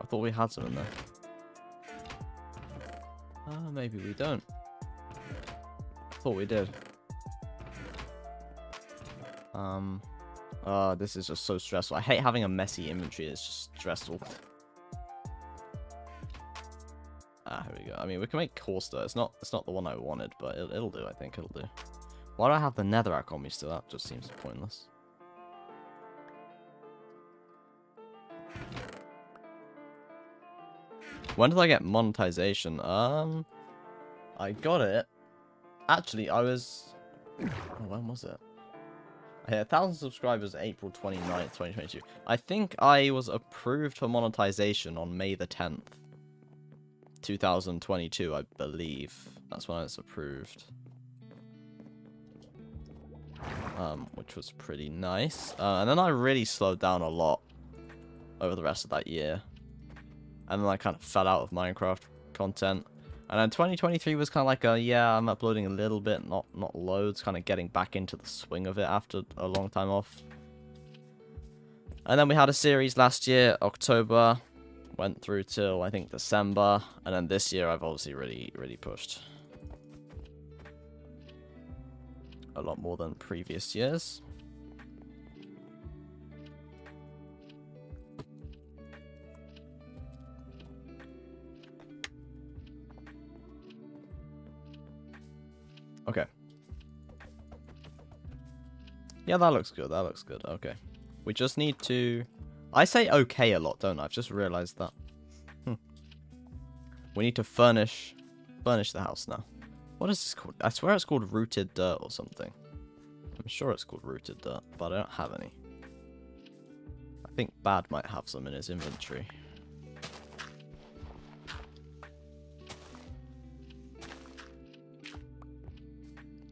I thought we had some in there. Uh, maybe we don't. Thought we did. Um. Oh, this is just so stressful. I hate having a messy inventory. It's just stressful. Here we go. I mean, we can make coarse dirt. It's not it's not the one I wanted, but it, it'll do, I think. It'll do. Why do I have the Netherrack on me still? That just seems pointless. When did I get monetization? Um, I got it. Actually, I was... Oh, when was it? I had 1,000 subscribers April 29th, 2022. I think I was approved for monetization on May the 10th. 2022, I believe. That's when I was approved. Um, which was pretty nice. Uh, and then I really slowed down a lot over the rest of that year. And then I kind of fell out of Minecraft content. And then 2023 was kind of like a, yeah, I'm uploading a little bit, not not loads, kind of getting back into the swing of it after a long time off. And then we had a series last year, October, went through till I think December, and then this year I've obviously really really pushed a lot more than previous years. Okay. Yeah, that looks good. That looks good. Okay. We just need to I say okay a lot, don't I? I've just realized that. Hmm. We need to furnish furnish the house now. What is this called? I swear it's called rooted dirt or something. I'm sure it's called rooted dirt, but I don't have any. I think Bad might have some in his inventory.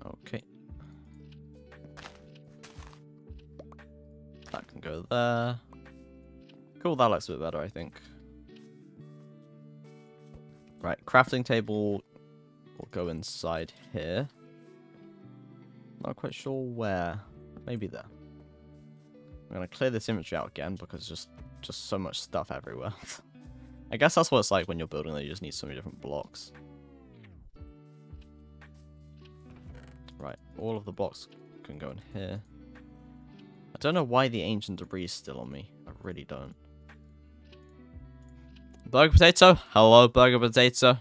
Okay. That can go there. Cool, that looks a bit better, I think. Right, crafting table will go inside here. Not quite sure where. Maybe there. I'm gonna clear this inventory out again because just just so much stuff everywhere. I guess that's what it's like when you're building that you just need so many different blocks. Right, all of the blocks can go in here. I don't know why the ancient debris is still on me. I really don't. Burger Potato? Hello, Burger Potato.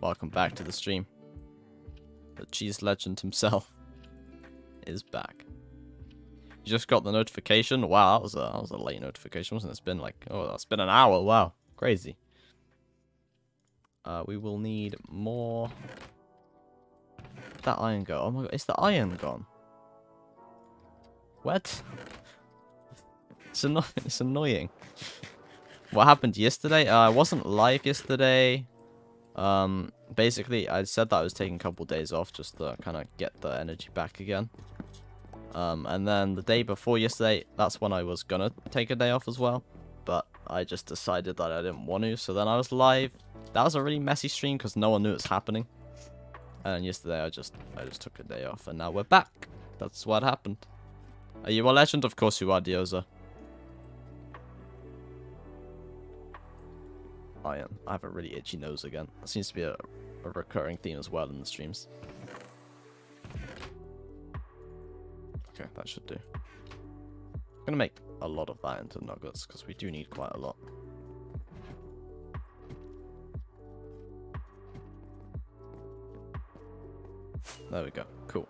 Welcome back to the stream. The cheese legend himself. is back. You just got the notification. Wow, that was a that was a late notification, wasn't it? It's been like oh, it's been an hour. Wow, crazy. Uh, we will need more. That iron go. Oh my god, is the iron gone? What? It's annoying. It's annoying. What happened yesterday? Uh, I wasn't live yesterday. Um, basically, I said that I was taking a couple days off just to kind of get the energy back again. Um, and then the day before yesterday, that's when I was gonna take a day off as well. But I just decided that I didn't want to, so then I was live. That was a really messy stream because no one knew it was happening. And yesterday I just I just took a day off, and now we're back. That's what happened. Are you a legend? Of course you are, Dioza. I am. I have a really itchy nose again. That seems to be a, a recurring theme as well in the streams. Okay, that should do. I'm gonna make a lot of that into nuggets, because we do need quite a lot. There we go. Cool.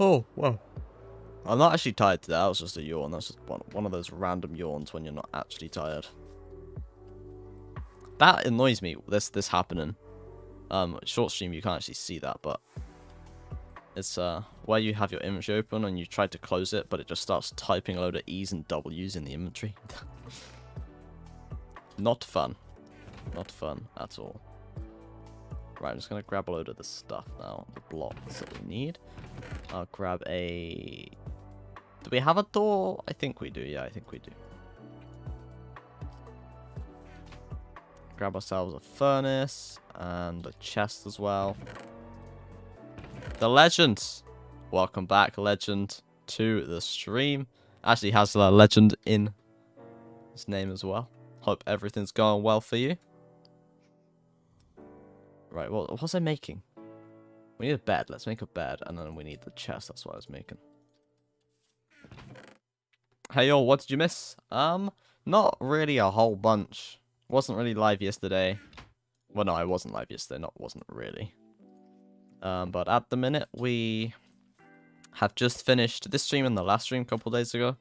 Oh, wow. I'm not actually tired today. That was just a yawn. That's just one, one of those random yawns when you're not actually tired. That annoys me, this this happening. Um, short stream, you can't actually see that, but it's uh where you have your inventory open and you try to close it, but it just starts typing a load of E's and W's in the inventory. Not fun. Not fun at all. Right, I'm just going to grab a load of the stuff now. The blocks that we need. I'll grab a... Do we have a door? I think we do. Yeah, I think we do. Grab ourselves a furnace and a chest as well. The legend. Welcome back, legend, to the stream. Actually has a legend in his name as well. Hope everything's going well for you. Right, what, what was I making? We need a bed. Let's make a bed. And then we need the chest. That's what I was making. Hey, y'all. What did you miss? Um, not really a whole bunch. Wasn't really live yesterday. Well, no, I wasn't live yesterday. Not wasn't really. Um, but at the minute, we have just finished this stream and the last stream a couple days ago.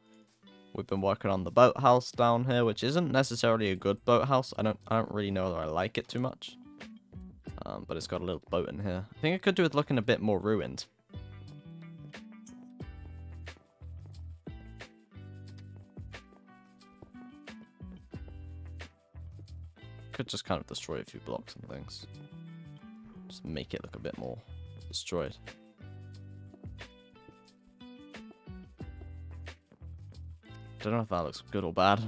We've been working on the boathouse down here, which isn't necessarily a good boathouse. I don't, I don't really know whether I like it too much. Um, but it's got a little boat in here. I think it could do with looking a bit more ruined. Could just kind of destroy a few blocks and things. Just make it look a bit more destroyed. Don't know if that looks good or bad.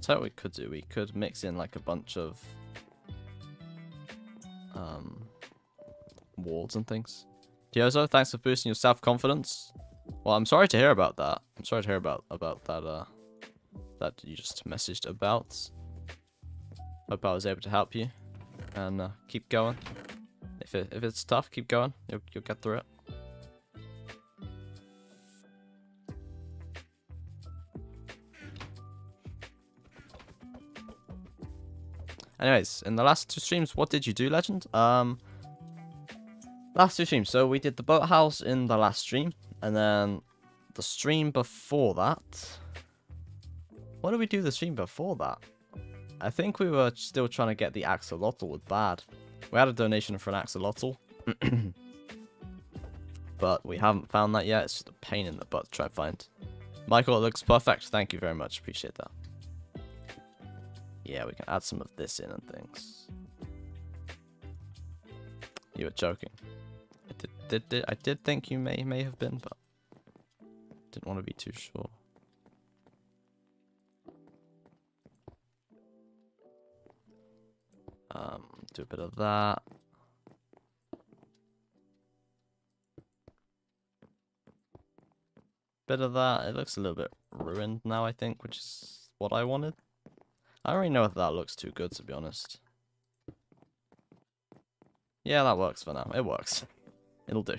So what we could do. We could mix in like a bunch of um, walls and things. Diozo, thanks for boosting your self-confidence. Well, I'm sorry to hear about that. I'm sorry to hear about about that uh that you just messaged about. Hope I was able to help you and uh, keep going. If it if it's tough, keep going. You'll you'll get through it. Anyways, in the last two streams, what did you do, Legend? Um, last two streams. So we did the boathouse in the last stream, and then the stream before that. What did we do the stream before that? I think we were still trying to get the axolotl with bad. We had a donation for an axolotl. but we haven't found that yet. It's just a pain in the butt to try and find. Michael, it looks perfect. Thank you very much. Appreciate that. Yeah, we can add some of this in and things. You were joking. I did, did, did, I did think you may may have been, but didn't want to be too sure. Um, do a bit of that. Bit of that. It looks a little bit ruined now, I think, which is what I wanted. I really know if that looks too good, to be honest. Yeah, that works for now. It works. It'll do.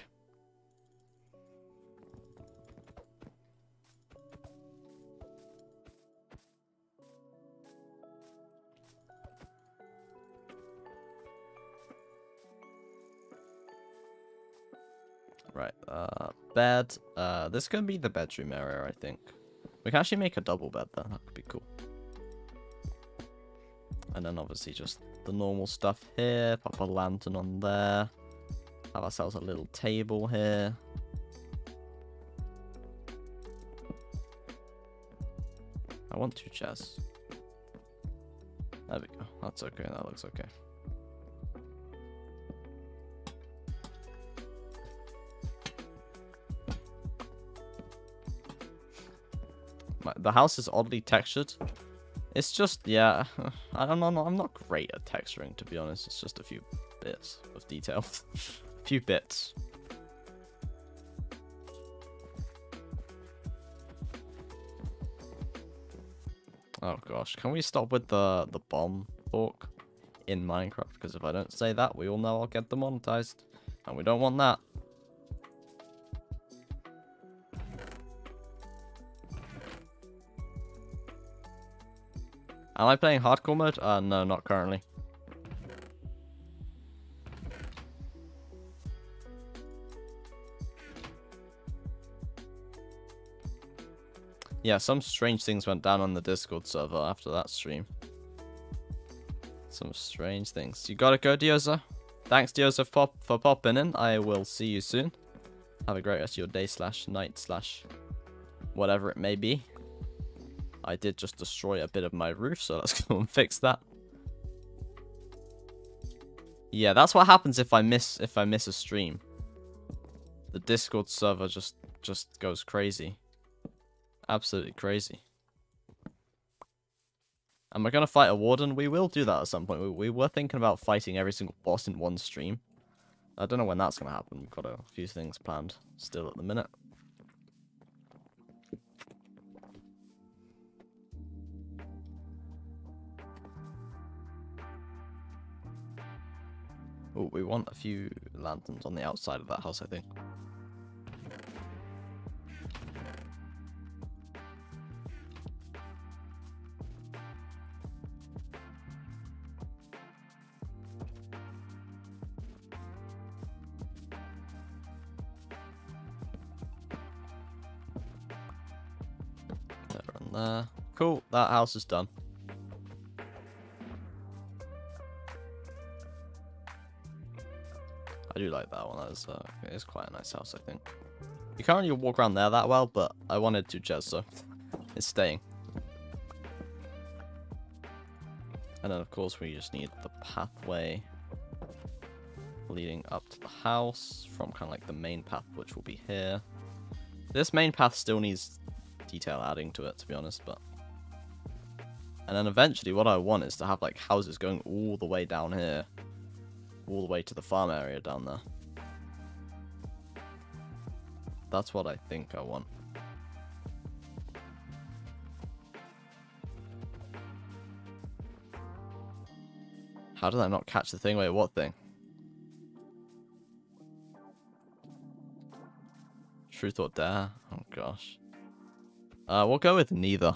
Right, uh, bed. Uh, this could be the bedroom area, I think. We can actually make a double bed then. That could be cool. And then obviously just the normal stuff here. Pop a lantern on there. Have ourselves a little table here. I want two chairs. There we go. That's okay. That looks okay. The house is oddly textured. It's just, yeah, I don't know, I'm not great at texturing, to be honest. It's just a few bits of detail. few bits. Oh gosh, can we stop with the, the bomb talk in Minecraft? Because if I don't say that, we all know I'll get demonetized. And we don't want that. Am I playing hardcore mode? Uh, no, not currently. Yeah, some strange things went down on the Discord server after that stream. Some strange things. You gotta go, Dioza. Thanks, Dioza, for, for popping in. I will see you soon. Have a great rest of your day slash night slash whatever it may be. I did just destroy a bit of my roof, so let's go and fix that. Yeah, that's what happens if I miss if I miss a stream. The Discord server just just goes crazy. Absolutely crazy. Am I going to fight a warden? We will do that at some point. We, we were thinking about fighting every single boss in one stream. I don't know when that's going to happen. We've got a few things planned still at the minute. Oh, we want a few lanterns on the outside of that house, I think. That house is done. I do like that one. That is, uh, it is quite a nice house, I think. You can't really walk around there that well, but I wanted to just, so it's staying. And then, of course, we just need the pathway leading up to the house from kind of like the main path, which will be here. This main path still needs detail adding to it, to be honest, but... And then eventually what I want is to have like houses going all the way down here all the way to the farm area down there. That's what I think I want. How did I not catch the thing? Wait, what thing? Truth or dare? Oh gosh. Uh, we'll go with neither.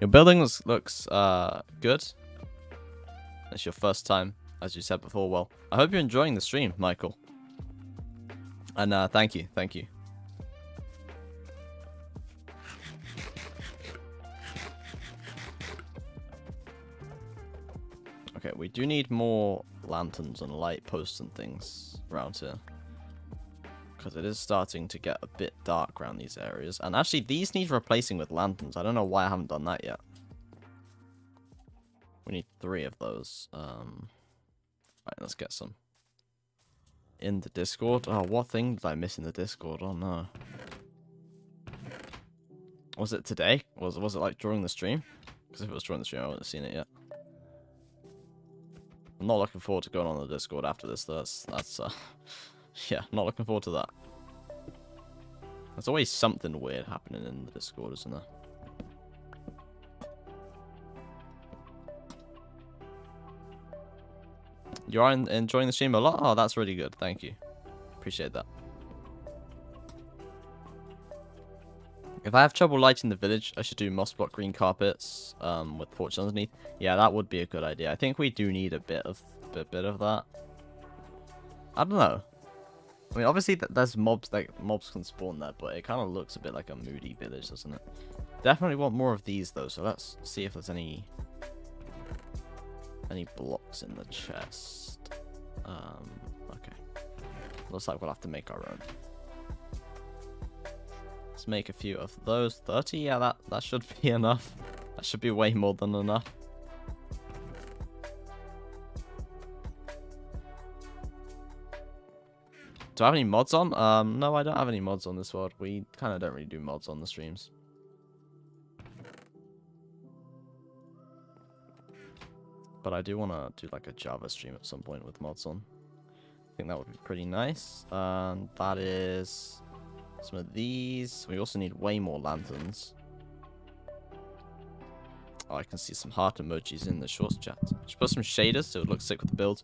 Your building looks, looks uh, good. It's your first time as you said before. Well, I hope you're enjoying the stream, Michael. And uh, thank you, thank you. Okay, we do need more lanterns and light posts and things around here. Because it is starting to get a bit dark around these areas. And actually, these need replacing with lanterns. I don't know why I haven't done that yet. We need three of those. Um, Right, let's get some. In the Discord. Oh, what thing did I miss in the Discord? Oh, no. Was it today? Was, was it, like, during the stream? Because if it was during the stream, I wouldn't have seen it yet. I'm not looking forward to going on the Discord after this. That's, that's, uh... yeah, not looking forward to that. There's always something weird happening in the Discord, isn't there? You are enjoying the stream a lot? Oh, that's really good. Thank you. Appreciate that. If I have trouble lighting the village, I should do moss block green carpets um, with porch underneath. Yeah, that would be a good idea. I think we do need a bit of a bit of that. I don't know. I mean, obviously, th there's mobs that mobs can spawn there, but it kind of looks a bit like a moody village, doesn't it? Definitely want more of these though. So let's see if there's any any blocks in the chest. Um, okay. Looks like we'll have to make our own. Let's make a few of those. 30? Yeah, that, that should be enough. That should be way more than enough. Do I have any mods on? Um, no, I don't have any mods on this world. We kind of don't really do mods on the streams. But I do want to do like a Java stream at some point with mods on. I think that would be pretty nice. And that is some of these. We also need way more lanterns. Oh, I can see some heart emojis in the shorts chat. Should put some shaders so it would look sick with the build.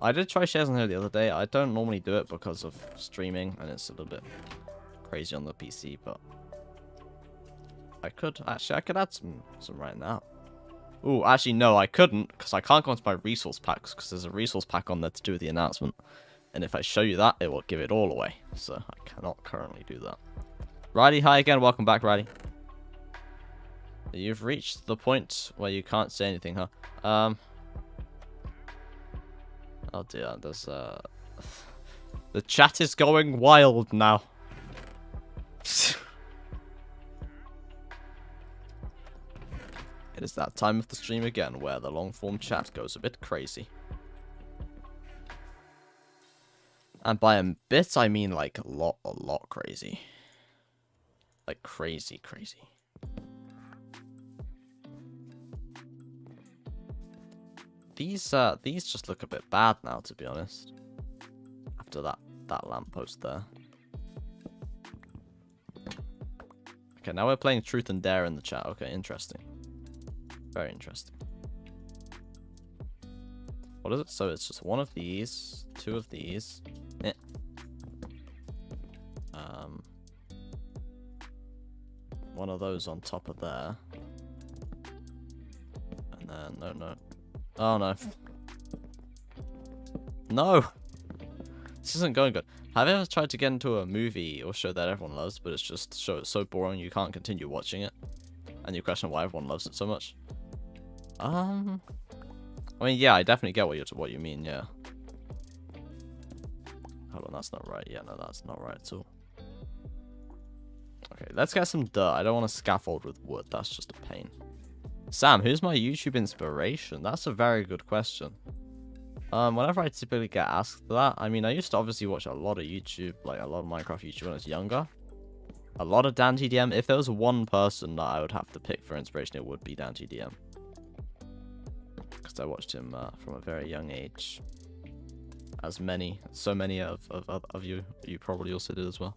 I did try shaders on here the other day. I don't normally do it because of streaming and it's a little bit crazy on the PC, but I could actually I could add some some right now. Oh, actually no, I couldn't because I can't go into my resource packs because there's a resource pack on there to do with the announcement. And if I show you that, it will give it all away. So I cannot currently do that. Riley, hi again. Welcome back, Riley. You've reached the point where you can't say anything, huh? Um. Oh dear, there's uh. The chat is going wild now. it is that time of the stream again where the long form chat goes a bit crazy. And by a bit, I mean like a lot, a lot crazy. Like crazy, crazy. These, uh, these just look a bit bad now, to be honest. After that, that lamppost there. Okay, now we're playing Truth and Dare in the chat. Okay, interesting. Very interesting. What is it? So it's just one of these, two of these. Eh. Um, one of those on top of there. And then, no, no. Oh, no. No! This isn't going good. Have you ever tried to get into a movie or show that everyone loves, but it's just show it's so boring you can't continue watching it? And you question why everyone loves it so much? Um... I mean, yeah, I definitely get what you what you mean, yeah. Hold on, that's not right. Yeah, no, that's not right at all. Okay, let's get some dirt. I don't want to scaffold with wood. That's just a pain. Sam, who's my YouTube inspiration? That's a very good question. Um, whenever I typically get asked that, I mean, I used to obviously watch a lot of YouTube, like a lot of Minecraft YouTube when I was younger. A lot of DanTDM. If there was one person that I would have to pick for inspiration, it would be DanTDM. Because I watched him uh, from a very young age. As many, so many of, of, of you, you probably also did as well.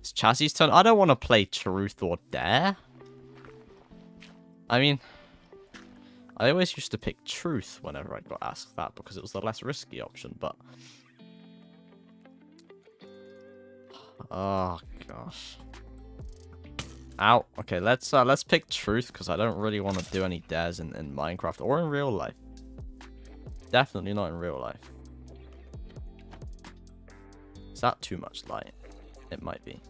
It's Chazzy's turn. I don't want to play Truth or Dare. I mean, I always used to pick Truth whenever I got asked that because it was the less risky option, but... Oh, gosh. Ow. Okay, let's uh, let's pick Truth because I don't really want to do any dares in, in Minecraft or in real life. Definitely not in real life. Is that too much light? It might be.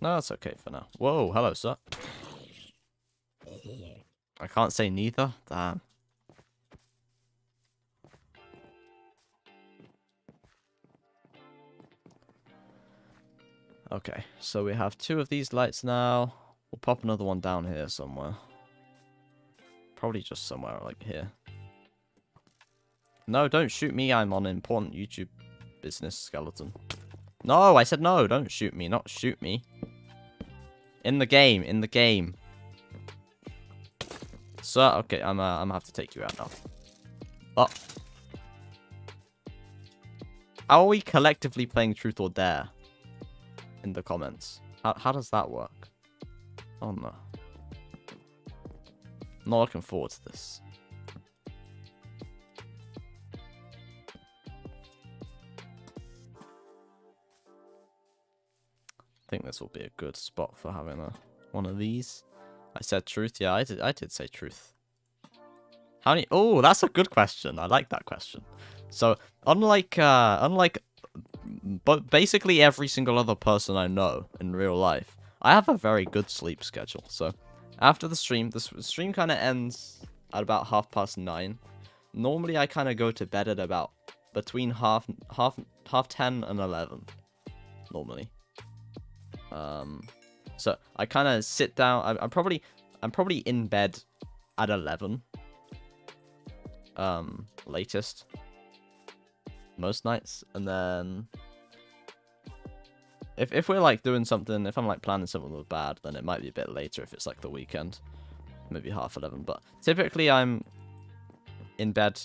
No, that's okay for now. Whoa, hello, sir. I can't say neither. Damn. Okay, so we have two of these lights now. We'll pop another one down here somewhere. Probably just somewhere like here. No, don't shoot me. I'm on important YouTube business skeleton. No, I said no. Don't shoot me. Not shoot me. In the game. In the game. Sir, okay, I'm, uh, I'm gonna have to take you out now. Oh. How are we collectively playing Truth or Dare? In the comments. How, how does that work? Oh no. Not looking forward to this. I think this will be a good spot for having a one of these. I said truth. Yeah, I did. I did say truth. How many? Oh, that's a good question. I like that question. So, unlike uh, unlike but basically every single other person I know in real life, I have a very good sleep schedule. So after the stream, the stream kind of ends at about half past nine. Normally, I kind of go to bed at about between half half half ten and eleven. Normally. Um, so I kind of sit down. I'm, I'm probably I'm probably in bed at eleven. Um, latest. Most nights, and then if if we're like doing something, if I'm like planning something with Bad, then it might be a bit later if it's like the weekend, maybe half eleven. But typically I'm in bed,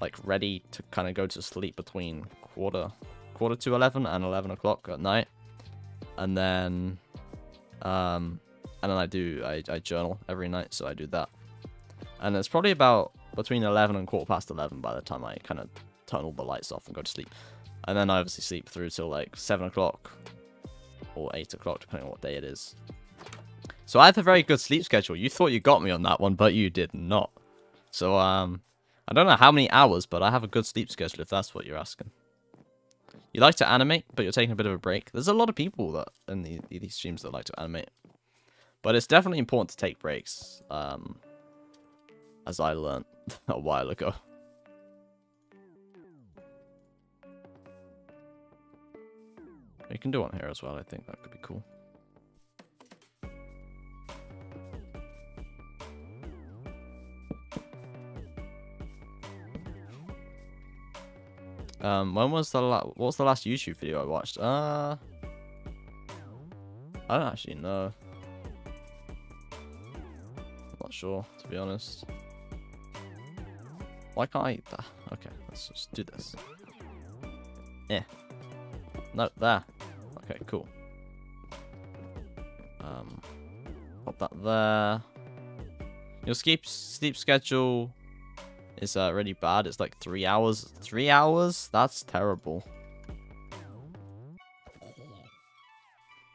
like ready to kind of go to sleep between quarter quarter to eleven and eleven o'clock at night, and then um and then I do I, I journal every night, so I do that, and it's probably about between eleven and quarter past eleven by the time I kind of turn all the lights off and go to sleep. And then I obviously sleep through till like 7 o'clock or 8 o'clock, depending on what day it is. So I have a very good sleep schedule. You thought you got me on that one, but you did not. So, um, I don't know how many hours, but I have a good sleep schedule if that's what you're asking. You like to animate, but you're taking a bit of a break. There's a lot of people that in the, these streams that like to animate. But it's definitely important to take breaks, um, as I learned a while ago. We can do one here as well, I think that could be cool. Um, when was the what was the last YouTube video I watched? Uh, I don't actually know. I'm not sure, to be honest. Why can't I? Eat that? Okay, let's just do this. Yeah. No, there. Okay, cool. Um, put that there. Your sleep sleep schedule is uh, really bad. It's like three hours. Three hours? That's terrible.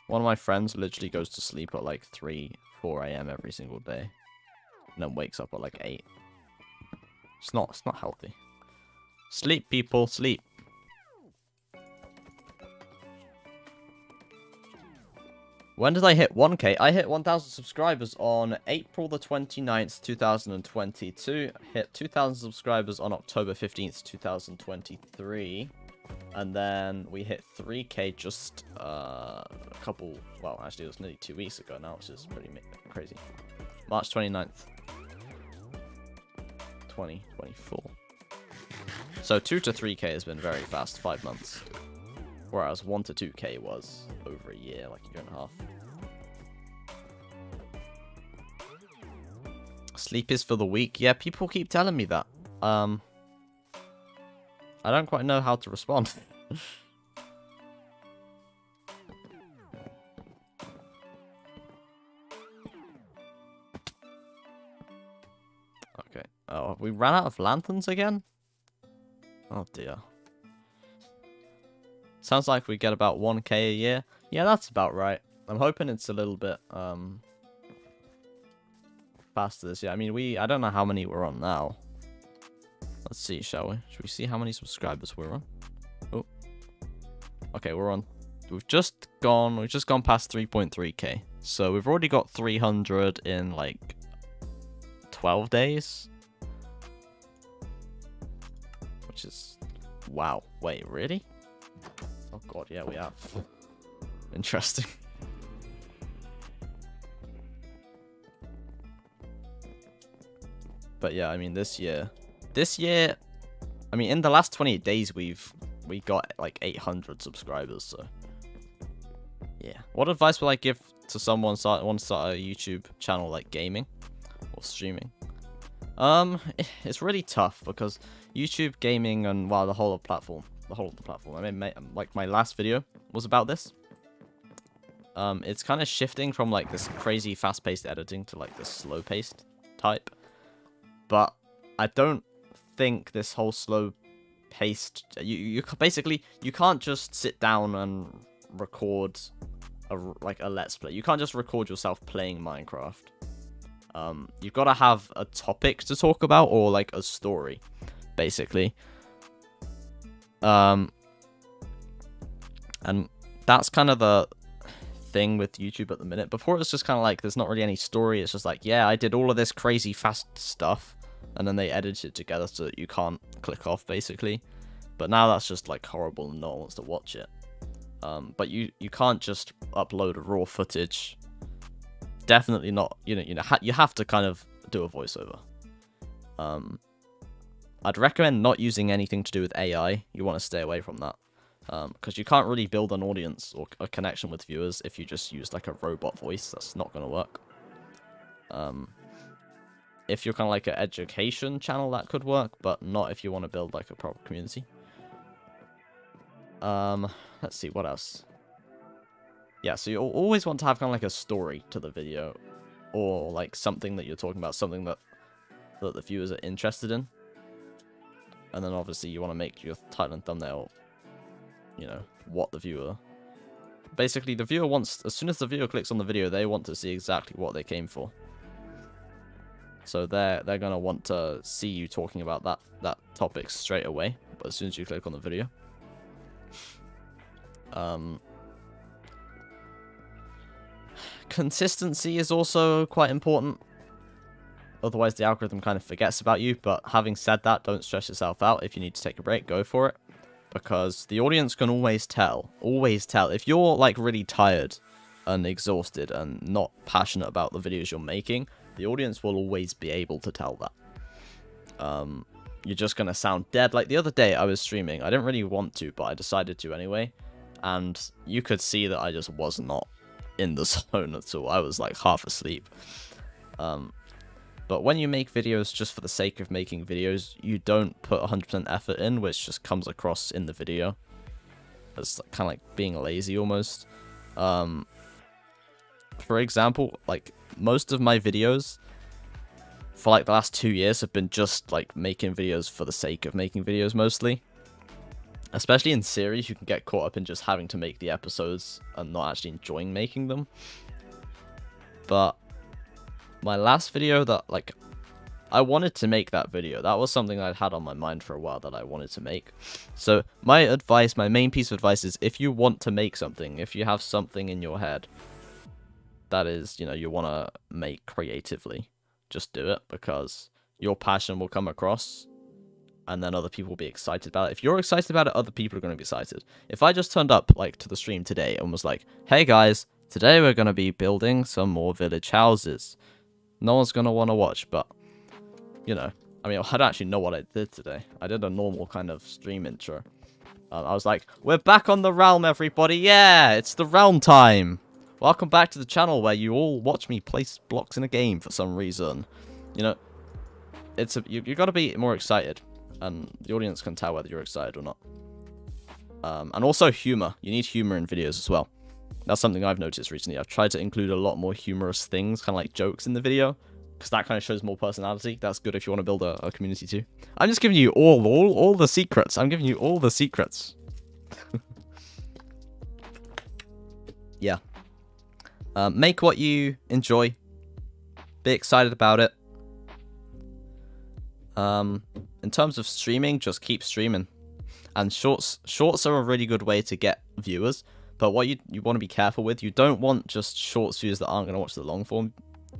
One of my friends literally goes to sleep at like 3, 4 a.m. every single day. And then wakes up at like 8. It's not, it's not healthy. Sleep, people, sleep. When did I hit 1k? I hit 1,000 subscribers on April the 29th, 2022. Hit 2,000 subscribers on October 15th, 2023. And then we hit 3k just uh, a couple, well, actually it was nearly two weeks ago now, which is pretty crazy. March 29th, 2024. So 2 to 3k has been very fast, 5 months. Whereas 1 to 2k was over a year, like a year and a half. Sleep is for the weak. Yeah, people keep telling me that. Um, I don't quite know how to respond. okay. Oh, we ran out of lanterns again? Oh dear. Sounds like we get about 1k a year. Yeah, that's about right. I'm hoping it's a little bit um faster this year. I mean, we I don't know how many we're on now. Let's see, shall we? Should we see how many subscribers we're on? Oh. Okay, we're on. We've just gone. We've just gone past 3.3k. So we've already got 300 in like 12 days. Which is wow. Wait, really? Oh god, yeah, we have. Interesting. But yeah, I mean, this year, this year, I mean, in the last 28 days, we've we got like 800 subscribers. So yeah, what advice would I give to someone start want to start a YouTube channel like gaming or streaming? Um, it's really tough because YouTube, gaming, and well, the whole of platform, the whole of the platform. I mean, like my last video was about this. Um, it's kind of shifting from like this crazy fast-paced editing to like this slow-paced type. But I don't think this whole slow paced you you basically you can't just sit down and record a like a let's play. You can't just record yourself playing Minecraft. Um, you've got to have a topic to talk about or like a story, basically. Um, And that's kind of the thing with YouTube at the minute. Before it was just kind of like there's not really any story. It's just like, yeah, I did all of this crazy fast stuff, and then they edited it together so that you can't click off basically. But now that's just like horrible and no one wants to watch it. Um, but you you can't just upload raw footage. Definitely not. You know you know ha you have to kind of do a voiceover. Um, I'd recommend not using anything to do with AI. You want to stay away from that because um, you can't really build an audience or a connection with viewers if you just use like a robot voice. That's not going to work. Um, if you're kind of like an education channel, that could work, but not if you want to build like a proper community. Um, let's see, what else? Yeah, so you always want to have kind of like a story to the video, or like something that you're talking about, something that that the viewers are interested in. And then obviously you want to make your title and thumbnail you know, what the viewer... Basically, the viewer wants... As soon as the viewer clicks on the video, they want to see exactly what they came for. So they're, they're going to want to see you talking about that, that topic straight away. But as soon as you click on the video... Um, consistency is also quite important. Otherwise, the algorithm kind of forgets about you. But having said that, don't stress yourself out. If you need to take a break, go for it because the audience can always tell, always tell. If you're like really tired and exhausted and not passionate about the videos you're making, the audience will always be able to tell that. Um, you're just going to sound dead. Like the other day I was streaming, I didn't really want to, but I decided to anyway. And you could see that I just was not in the zone at all. I was like half asleep. Um, but when you make videos just for the sake of making videos, you don't put 100% effort in, which just comes across in the video. It's kind of like being lazy almost. Um, for example, like most of my videos for like the last two years have been just like making videos for the sake of making videos mostly. Especially in series, you can get caught up in just having to make the episodes and not actually enjoying making them. But my last video that, like, I wanted to make that video. That was something I'd had on my mind for a while that I wanted to make. So, my advice, my main piece of advice is if you want to make something, if you have something in your head that is, you know, you want to make creatively, just do it because your passion will come across and then other people will be excited about it. If you're excited about it, other people are going to be excited. If I just turned up, like, to the stream today and was like, hey guys, today we're going to be building some more village houses no one's going to want to watch, but, you know, I mean, I don't actually know what I did today. I did a normal kind of stream intro. Um, I was like, we're back on the realm, everybody. Yeah, it's the realm time. Welcome back to the channel where you all watch me place blocks in a game for some reason. You know, it's a, you, you got to be more excited. And the audience can tell whether you're excited or not. Um, and also humor. You need humor in videos as well. That's something I've noticed recently. I've tried to include a lot more humorous things, kind of like jokes in the video, because that kind of shows more personality. That's good if you want to build a, a community too. I'm just giving you all, all, all the secrets. I'm giving you all the secrets. yeah. Um, make what you enjoy. Be excited about it. Um, in terms of streaming, just keep streaming. And shorts, shorts are a really good way to get viewers but what you, you want to be careful with, you don't want just short views that aren't going to watch the long form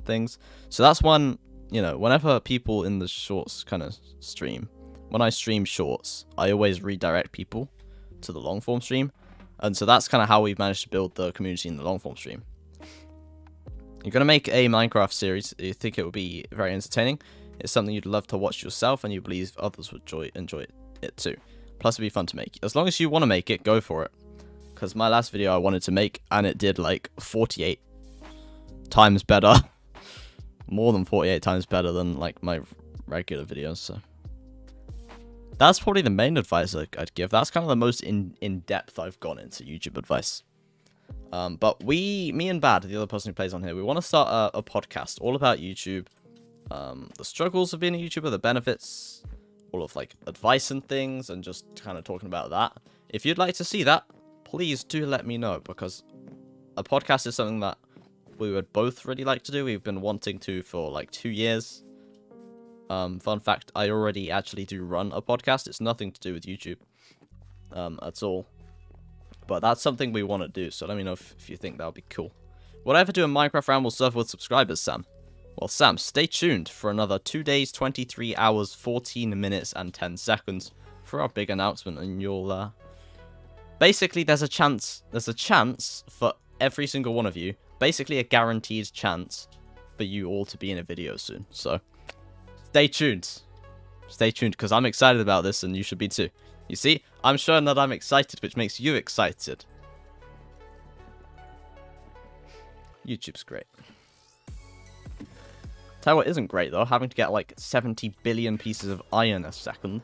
things. So that's one, you know, whenever people in the shorts kind of stream, when I stream shorts, I always redirect people to the long form stream. And so that's kind of how we've managed to build the community in the long form stream. You're going to make a Minecraft series. You think it would be very entertaining. It's something you'd love to watch yourself and you believe others would enjoy, enjoy it too. Plus it'd be fun to make. As long as you want to make it, go for it because my last video I wanted to make and it did like 48 times better. More than 48 times better than like my regular videos, so. That's probably the main advice I'd give. That's kind of the most in, in depth I've gone into YouTube advice. Um, but we, me and Bad, the other person who plays on here, we want to start a, a podcast all about YouTube. Um, the struggles of being a YouTuber, the benefits, all of like advice and things, and just kind of talking about that. If you'd like to see that, please do let me know because a podcast is something that we would both really like to do. We've been wanting to for like two years. Um, fun fact, I already actually do run a podcast. It's nothing to do with YouTube um, at all. But that's something we want to do, so let me know if, if you think that would be cool. Whatever do a Minecraft Ramble server with subscribers, Sam? Well, Sam, stay tuned for another 2 days, 23 hours, 14 minutes, and 10 seconds for our big announcement, and you'll, uh... Basically, there's a chance, there's a chance for every single one of you, basically a guaranteed chance for you all to be in a video soon, so... Stay tuned. Stay tuned, because I'm excited about this, and you should be too. You see, I'm showing that I'm excited, which makes you excited. YouTube's great. What isn't great, though, having to get, like, 70 billion pieces of iron a second.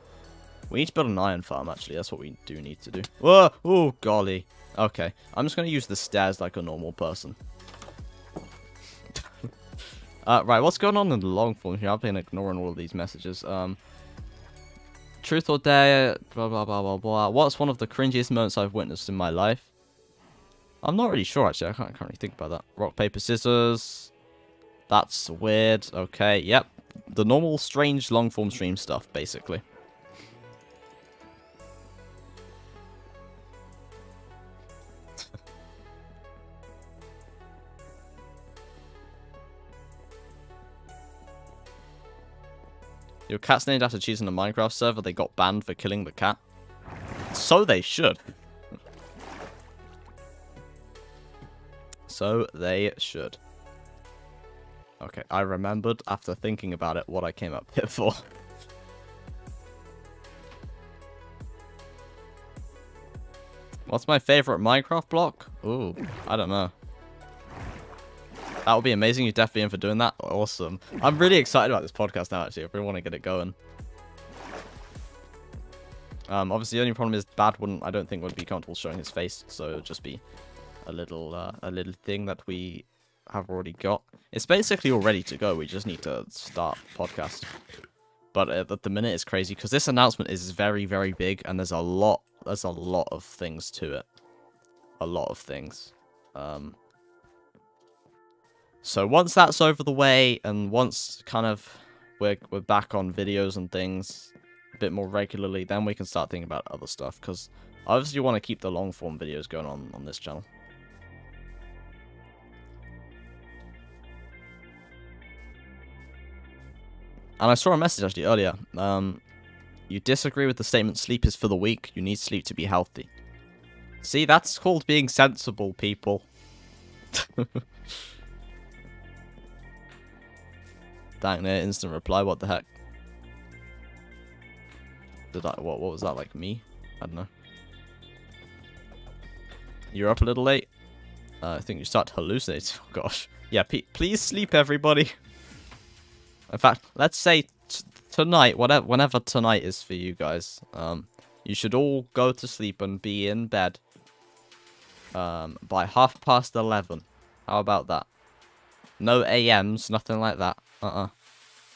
We need to build an iron farm, actually. That's what we do need to do. Whoa! Oh, golly. Okay. I'm just going to use the stairs like a normal person. uh, right, what's going on in the long form here? I've been ignoring all of these messages. Um, truth or dare, blah, blah, blah, blah, blah. What's one of the cringiest moments I've witnessed in my life? I'm not really sure, actually. I can't, can't really think about that. Rock, paper, scissors. That's weird. Okay, yep. The normal, strange, long-form stream stuff, basically. Your cat's named after choosing a Minecraft server. They got banned for killing the cat. So they should. so they should. Okay, I remembered after thinking about it what I came up here for. What's my favorite Minecraft block? Ooh, I don't know. That would be amazing. You're definitely in for doing that. Awesome. I'm really excited about this podcast now, actually. I really want to get it going. Um, obviously, the only problem is Bad wouldn't, I don't think, would be comfortable showing his face. So it would just be a little, uh, a little thing that we have already got. It's basically all ready to go. We just need to start podcast. But at the minute, it's crazy because this announcement is very, very big, and there's a lot, there's a lot of things to it. A lot of things. Um, so once that's over the way, and once kind of we're, we're back on videos and things a bit more regularly, then we can start thinking about other stuff, because obviously you want to keep the long-form videos going on on this channel. And I saw a message actually earlier. Um, you disagree with the statement sleep is for the weak. You need sleep to be healthy. See, that's called being sensible, people. Dang it, instant reply, what the heck? Did I, what, what was that, like me? I don't know. You're up a little late? Uh, I think you start to hallucinate. Oh gosh. Yeah, please sleep everybody. In fact, let's say tonight, whatever, whenever tonight is for you guys, um, you should all go to sleep and be in bed um, by half past 11. How about that? No AMs, nothing like that. Uh-uh.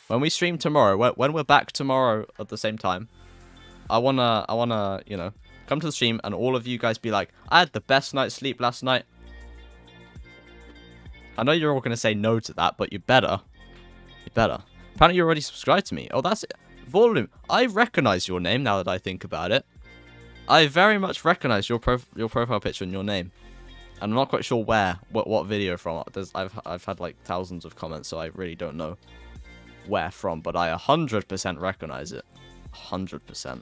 When we stream tomorrow, when we're back tomorrow at the same time, I wanna, I wanna, you know, come to the stream and all of you guys be like, I had the best night's sleep last night. I know you're all gonna say no to that, but you better. You better. Apparently you already subscribed to me. Oh, that's it. Volume. I recognize your name now that I think about it. I very much recognize your prof your profile picture and your name. I'm not quite sure where, what, what video from. There's, I've, I've had like thousands of comments, so I really don't know where from, but I 100% recognize it. 100%. In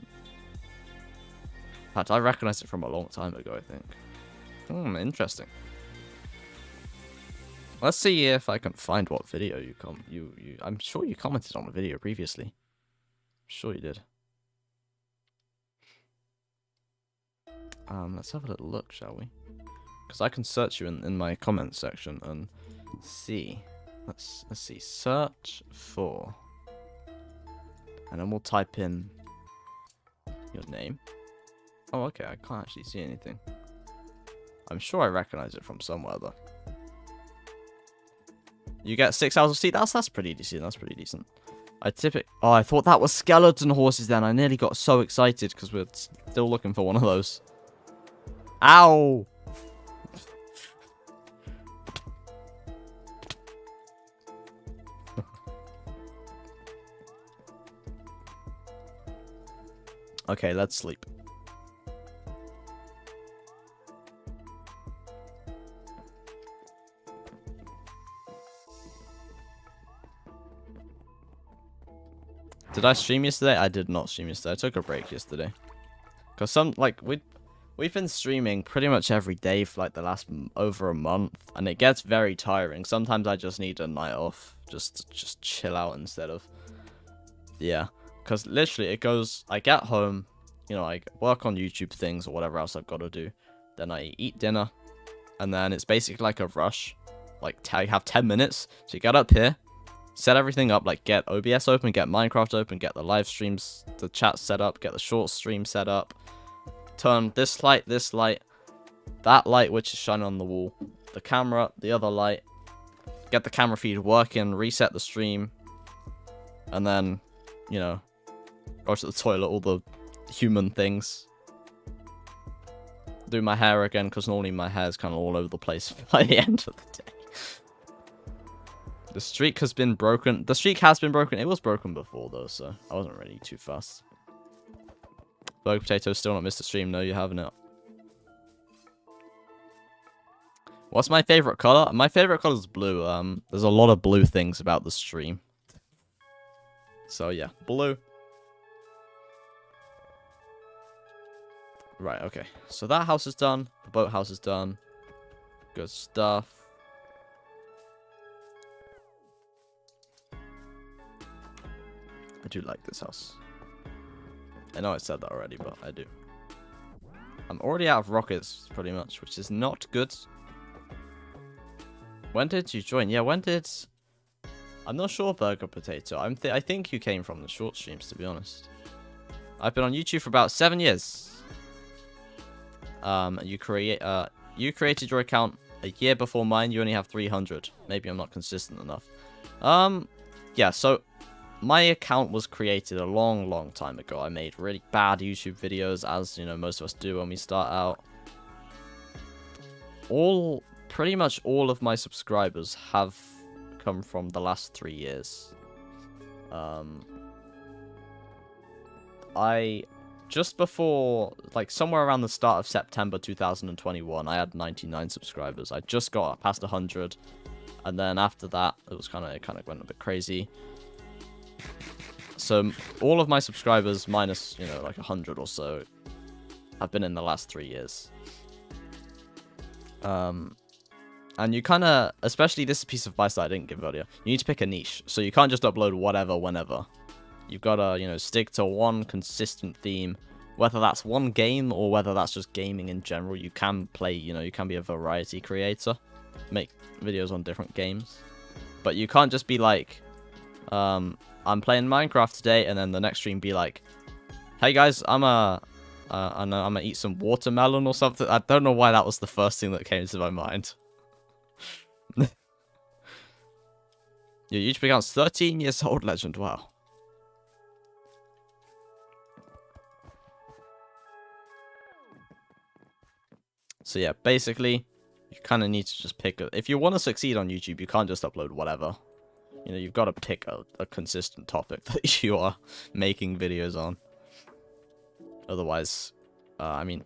fact, I recognized it from a long time ago, I think. Hmm, interesting. Let's see if I can find what video you com you you I'm sure you commented on a video previously. I'm sure you did. Um, let's have a little look, shall we? Because I can search you in, in my comments section and see. Let's let's see. Search for. And then we'll type in your name. Oh, okay. I can't actually see anything. I'm sure I recognize it from somewhere though. You get six hours of sleep. That's that's pretty decent. That's pretty decent. I typically. Oh, I thought that was skeleton horses. Then I nearly got so excited because we're still looking for one of those. Ow! Okay, let's sleep. Did I stream yesterday? I did not stream yesterday. I took a break yesterday. Cause some like we we've been streaming pretty much every day for like the last over a month and it gets very tiring. Sometimes I just need a night off just just chill out instead of yeah. Because literally, it goes... I get home, you know, I work on YouTube things or whatever else I've got to do. Then I eat dinner. And then it's basically like a rush. Like, I have 10 minutes. So you get up here, set everything up, like get OBS open, get Minecraft open, get the live streams, the chat set up, get the short stream set up, turn this light, this light, that light which is shining on the wall, the camera, the other light, get the camera feed working, reset the stream, and then, you know, go to the toilet, all the human things. Do my hair again, because normally my hair is kind of all over the place by the end of the day. The streak has been broken. The streak has been broken. It was broken before, though, so I wasn't really too fast. Burger Potato still not missed a stream. No, you haven't it. What's my favorite color? My favorite color is blue. Um, there's a lot of blue things about the stream. So yeah, blue. Right, okay. So that house is done. The boathouse is done. Good stuff. I do like this house. I know I said that already, but I do. I'm already out of rockets, pretty much, which is not good. When did you join? Yeah, when did... I'm not sure, Burger Potato. I'm th I think you came from the short streams, to be honest. I've been on YouTube for about seven years. Um, you create, uh, you created your account a year before mine. You only have 300. Maybe I'm not consistent enough. Um, yeah. So my account was created a long, long time ago. I made really bad YouTube videos, as, you know, most of us do when we start out. All, pretty much all of my subscribers have come from the last three years. Um, I, just before, like, somewhere around the start of September 2021, I had 99 subscribers. I just got past 100, and then after that, it was kind of, it kind of went a bit crazy. So all of my subscribers, minus, you know, like 100 or so, have been in the last three years. Um, and you kind of, especially this piece of advice that I didn't give earlier, you need to pick a niche. So you can't just upload whatever, whenever. You've got to, you know, stick to one consistent theme. Whether that's one game or whether that's just gaming in general, you can play, you know, you can be a variety creator. Make videos on different games. But you can't just be like, um, I'm playing Minecraft today, and then the next stream be like, hey guys, I'm a, uh, I'm gonna eat some watermelon or something. I don't know why that was the first thing that came to my mind. Your YouTube account's 13 years old, legend. Wow. So yeah, basically, you kind of need to just pick a... If you want to succeed on YouTube, you can't just upload whatever. You know, you've got to pick a, a consistent topic that you are making videos on. Otherwise, uh, I mean,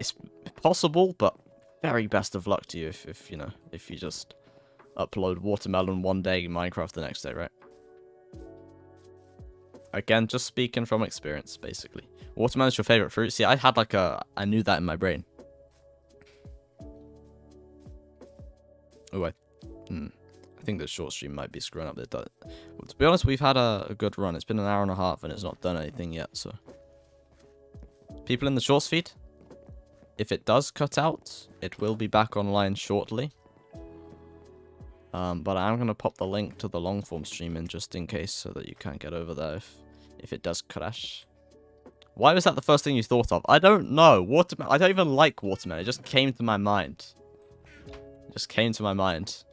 it's possible, but very best of luck to you if, if, you know, if you just upload Watermelon one day, Minecraft the next day, right? Again, just speaking from experience, basically. Watermelon's your favorite fruit? See, I had like a... I knew that in my brain. Oh, I... Hmm think the short stream might be screwing up the... Well, to be honest, we've had a, a, good run. It's been an hour and a half and it's not done anything yet, so... People in the shorts feed, if it does cut out, it will be back online shortly. Um, but I'm going to pop the link to the long form stream in just in case so that you can't get over there if, if it does crash. Why was that the first thing you thought of? I don't know. Watermelon. I don't even like watermelon. It just came to my mind. Just came to my mind.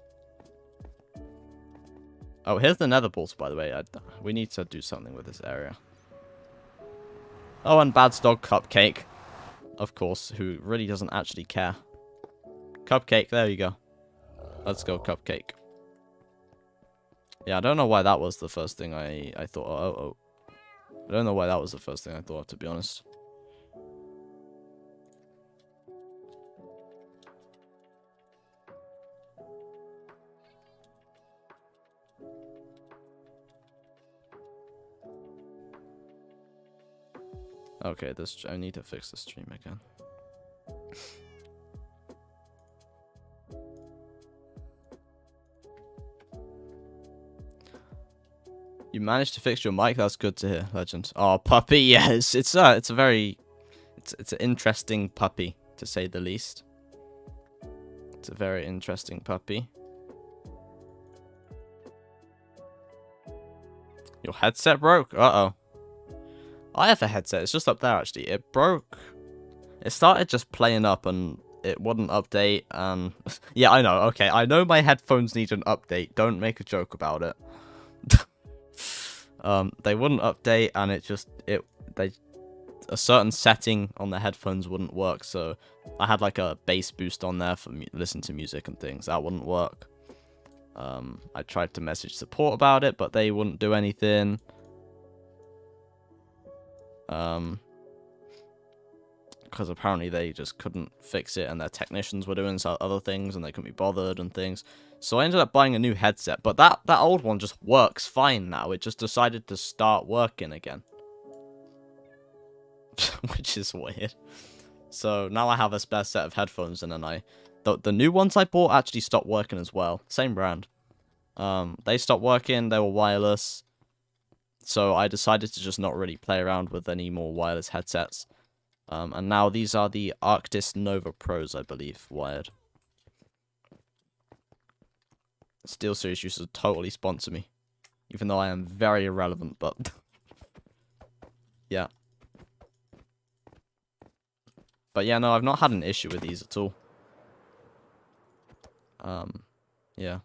Oh, here's the nether portal, by the way. I, we need to do something with this area. Oh, and Bad's dog Cupcake. Of course, who really doesn't actually care. Cupcake, there you go. Let's go, Cupcake. Yeah, I don't know why that was the first thing I, I thought. Oh, oh. I don't know why that was the first thing I thought, to be honest. Okay, this I need to fix the stream again. You managed to fix your mic. That's good to hear, legend. Oh, puppy. Yes, it's a, it's a very, it's it's an interesting puppy to say the least. It's a very interesting puppy. Your headset broke? Uh-oh. I have a headset. It's just up there, actually. It broke. It started just playing up and it wouldn't update. And yeah, I know. Okay, I know my headphones need an update. Don't make a joke about it. um, they wouldn't update and it just, it, they, a certain setting on the headphones wouldn't work. So I had like a bass boost on there for listen to music and things. That wouldn't work. Um, I tried to message support about it, but they wouldn't do anything. Um, because apparently they just couldn't fix it and their technicians were doing other things and they couldn't be bothered and things. So I ended up buying a new headset, but that, that old one just works fine now. It just decided to start working again. Which is weird. So now I have a spare set of headphones and then I the, the new ones I bought actually stopped working as well. Same brand. Um, they stopped working. They were wireless. So I decided to just not really play around with any more wireless headsets. Um, and now these are the Arctis Nova Pros, I believe, wired. SteelSeries used to totally sponsor me. Even though I am very irrelevant, but... yeah. But yeah, no, I've not had an issue with these at all. Um, yeah.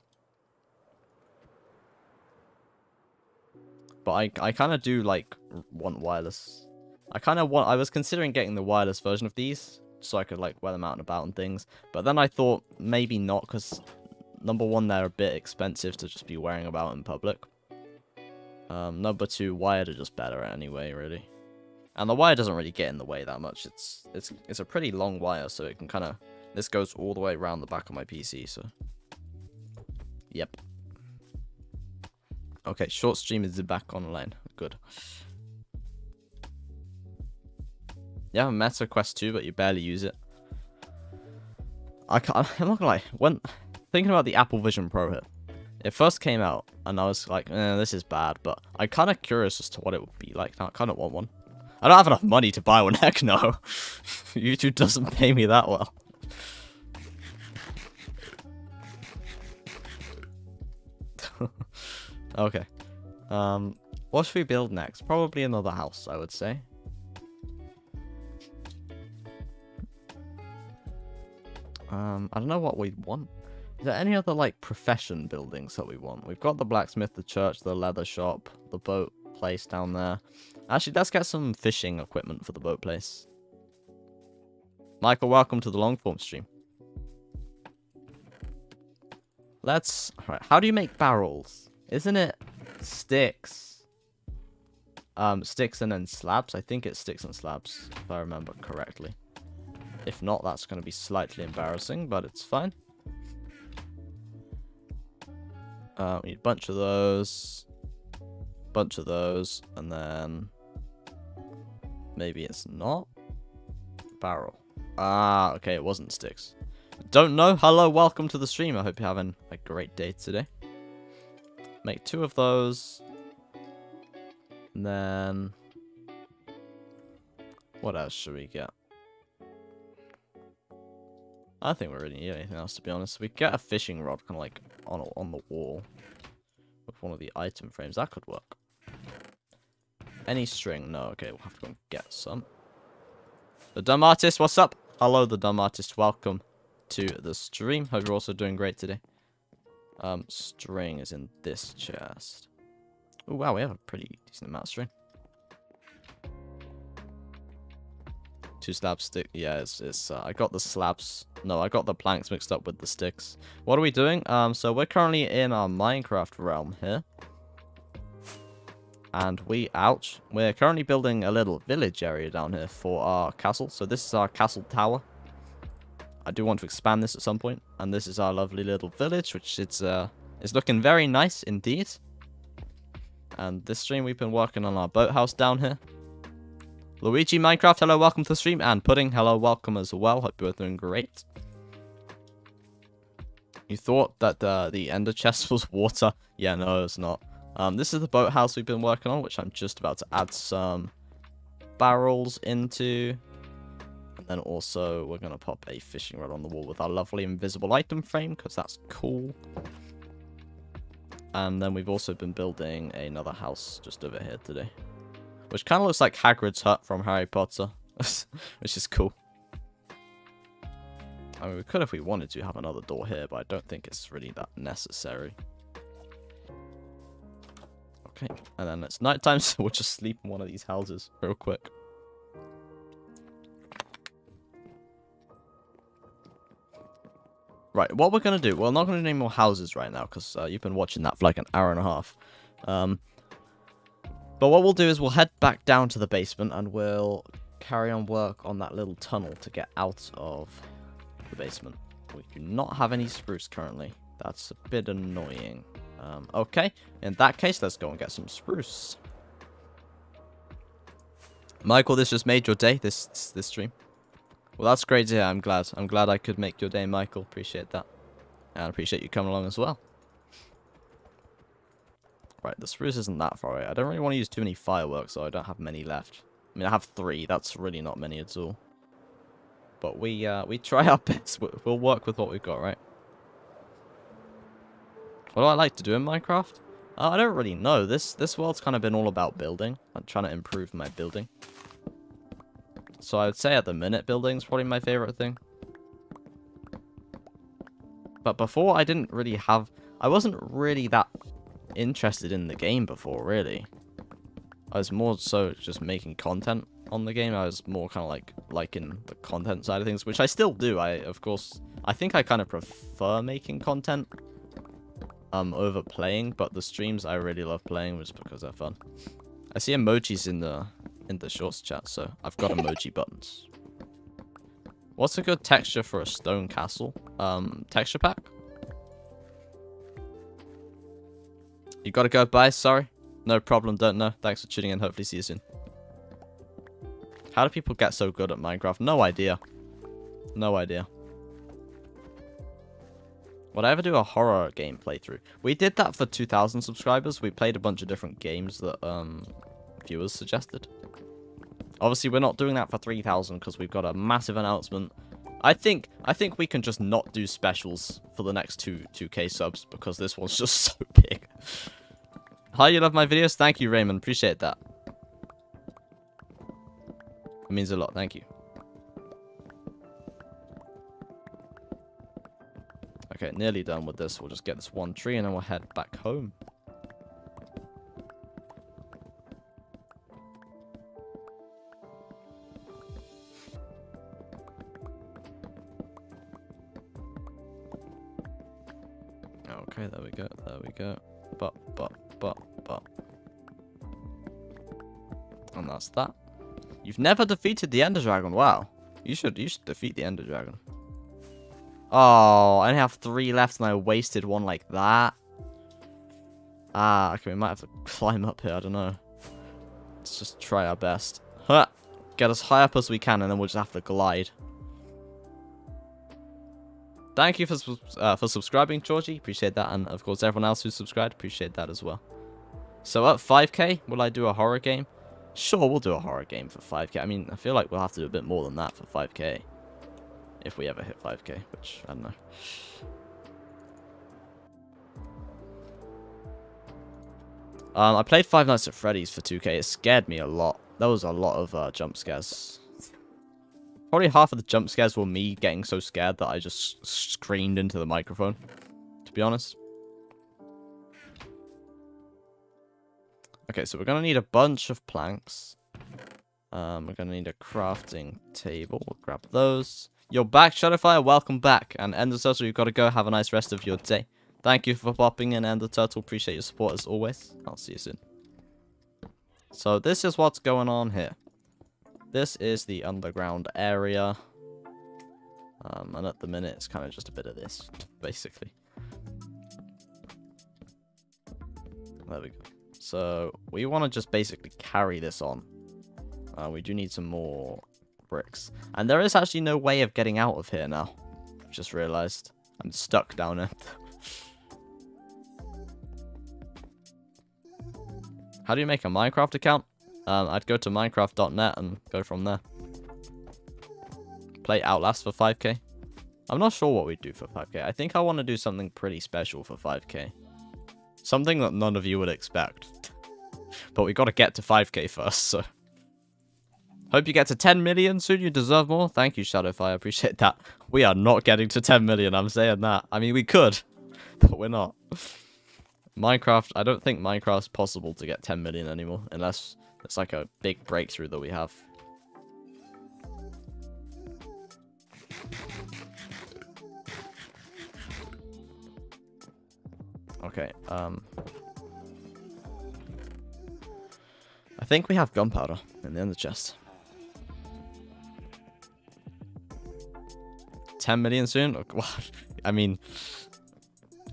But I, I kind of do, like, want wireless. I kind of want... I was considering getting the wireless version of these, so I could, like, wear them out and about and things. But then I thought, maybe not, because, number one, they're a bit expensive to just be wearing about in public. Um, number two, wired are just better anyway, really. And the wire doesn't really get in the way that much. It's it's it's a pretty long wire, so it can kind of this goes all the way around the back of my PC, so... Yep. Okay, short stream is back online. Good. A Meta Quest 2, but you barely use it. I can't, I'm not gonna lie, when thinking about the Apple Vision Pro here, it first came out, and I was like, eh, this is bad, but I'm kind of curious as to what it would be like. Now, I kind of want one. I don't have enough money to buy one, heck no. YouTube doesn't pay me that well. Okay. Um, what should we build next? Probably another house, I would say. Um, I don't know what we want. Is there any other, like, profession buildings that we want? We've got the blacksmith, the church, the leather shop, the boat place down there. Actually, let's get some fishing equipment for the boat place. Michael, welcome to the long form stream. Let's... Right, how do you make barrels? Isn't it sticks? Um, sticks and then slabs? I think it's sticks and slabs, if I remember correctly. If not, that's going to be slightly embarrassing, but it's fine. Uh, we need a bunch of those. Bunch of those. And then... Maybe it's not. Barrel. Ah, okay, it wasn't sticks. Don't know. Hello, welcome to the stream. I hope you're having a great day today. Make two of those. And then... What else should we get? I think we really need anything else, to be honest. We get a fishing rod kind of like on, on the wall. With one of the item frames. That could work. Any string? No, okay, we'll have to go and get some. The dumb artist, what's up? Hello, the dumb artist. Welcome to the stream. Hope you're also doing great today. Um, string is in this chest. Oh, wow, we have a pretty decent amount of string. Two slab stick. Yeah, it's, it's uh, I got the slabs. No, I got the planks mixed up with the sticks. What are we doing? Um, so we're currently in our Minecraft realm here. And we, ouch, we're currently building a little village area down here for our castle. So this is our castle tower. I do want to expand this at some point. And this is our lovely little village, which it's uh, is looking very nice indeed. And this stream we've been working on our boathouse down here. Luigi Minecraft, hello, welcome to the stream. And Pudding, hello, welcome as well. Hope you're doing great. You thought that uh, the ender chest was water? Yeah, no, it's not. Um, this is the boathouse we've been working on, which I'm just about to add some barrels into. And then also, we're going to pop a fishing rod on the wall with our lovely invisible item frame, because that's cool. And then we've also been building another house just over here today. Which kind of looks like Hagrid's hut from Harry Potter. which is cool. I mean, we could if we wanted to have another door here, but I don't think it's really that necessary. Okay, and then it's nighttime, so we'll just sleep in one of these houses real quick. Right, what we're going to do, well, not going to do any more houses right now, because uh, you've been watching that for like an hour and a half. Um, but what we'll do is we'll head back down to the basement, and we'll carry on work on that little tunnel to get out of the basement. We do not have any spruce currently. That's a bit annoying. Um, okay, in that case, let's go and get some spruce. Michael, this just made your day, this this stream. Well, that's great to hear. I'm glad. I'm glad I could make your day, Michael. Appreciate that. And I appreciate you coming along as well. Right, the spruce isn't that far away. I don't really want to use too many fireworks, so I don't have many left. I mean, I have three. That's really not many at all. But we uh, we try our best. We'll work with what we've got, right? What do I like to do in Minecraft? Uh, I don't really know. This this world's kind of been all about building. I'm trying to improve my building. So I would say at the minute, building's probably my favorite thing. But before, I didn't really have... I wasn't really that interested in the game before, really. I was more so just making content on the game. I was more kind of like liking the content side of things, which I still do. I, of course, I think I kind of prefer making content um, over playing, but the streams I really love playing just because they're fun. I see emojis in the in the shorts chat, so I've got emoji buttons. What's a good texture for a stone castle? Um, texture pack? You gotta go, bye, sorry. No problem, don't know. Thanks for tuning in, hopefully see you soon. How do people get so good at Minecraft? No idea. No idea. Would I ever do a horror game playthrough? We did that for 2,000 subscribers. We played a bunch of different games that um, viewers suggested. Obviously, we're not doing that for 3,000 because we've got a massive announcement. I think I think we can just not do specials for the next two 2k subs because this one's just so big. Hi, you love my videos? Thank you, Raymond. Appreciate that. It means a lot. Thank you. Okay, nearly done with this. We'll just get this one tree and then we'll head back home. There we go, there we go. But, but, but, but. And that's that. You've never defeated the Ender Dragon. Wow. You should you should defeat the Ender Dragon. Oh, I only have three left and I wasted one like that. Ah, okay, we might have to climb up here, I don't know. Let's just try our best. Huh. Get as high up as we can and then we'll just have to glide. Thank you for uh, for subscribing, Georgie. Appreciate that. And, of course, everyone else who subscribed. Appreciate that as well. So, at 5k, will I do a horror game? Sure, we'll do a horror game for 5k. I mean, I feel like we'll have to do a bit more than that for 5k. If we ever hit 5k, which, I don't know. Um, I played Five Nights at Freddy's for 2k. It scared me a lot. There was a lot of uh, jump scares. Probably half of the jump scares were me getting so scared that I just screamed into the microphone, to be honest. Okay, so we're going to need a bunch of planks. Um, we're going to need a crafting table. We'll grab those. You're back, Shadowfire. Welcome back. And Ender Turtle, you've got to go. Have a nice rest of your day. Thank you for popping in, Ender Turtle. Appreciate your support as always. I'll see you soon. So this is what's going on here. This is the underground area. Um, and at the minute, it's kind of just a bit of this, basically. There we go. So, we want to just basically carry this on. Uh, we do need some more bricks. And there is actually no way of getting out of here now. i Just realized. I'm stuck down there. How do you make a Minecraft account? Um, I'd go to minecraft.net and go from there. Play Outlast for 5k. I'm not sure what we'd do for 5k. I think I want to do something pretty special for 5k. Something that none of you would expect. but we got to get to 5k first, so... Hope you get to 10 million soon. You deserve more. Thank you, Shadowfire. I appreciate that. We are not getting to 10 million. I'm saying that. I mean, we could, but we're not. Minecraft, I don't think Minecraft's possible to get 10 million anymore, unless it's like a big breakthrough that we have. Okay, um... I think we have gunpowder in the end chest. 10 million soon? I mean,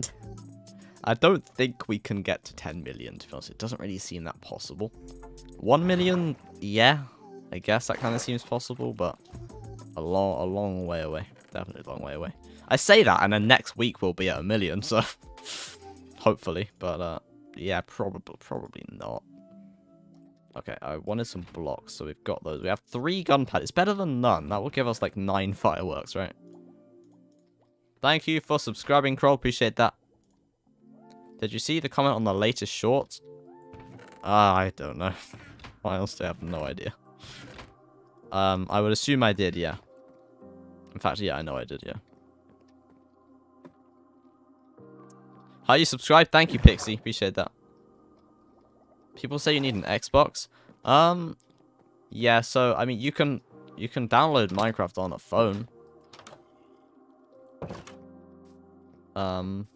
I don't think we can get to 10 million, to be honest. It doesn't really seem that possible. 1 million, yeah, I guess that kind of seems possible, but a long, a long way away. Definitely a long way away. I say that, and then next week we'll be at a million, so hopefully, but uh, yeah, probably, probably not. Okay, I wanted some blocks, so we've got those. We have three gunpowder. It's better than none. That will give us like nine fireworks, right? Thank you for subscribing, Kroll. Appreciate that. Did you see the comment on the latest short? Ah, I don't know. I honestly have no idea. Um, I would assume I did, yeah. In fact, yeah, I know I did, yeah. How you subscribe? Thank you, Pixie. Appreciate that. People say you need an Xbox. Um, yeah. So I mean, you can you can download Minecraft on a phone. Um,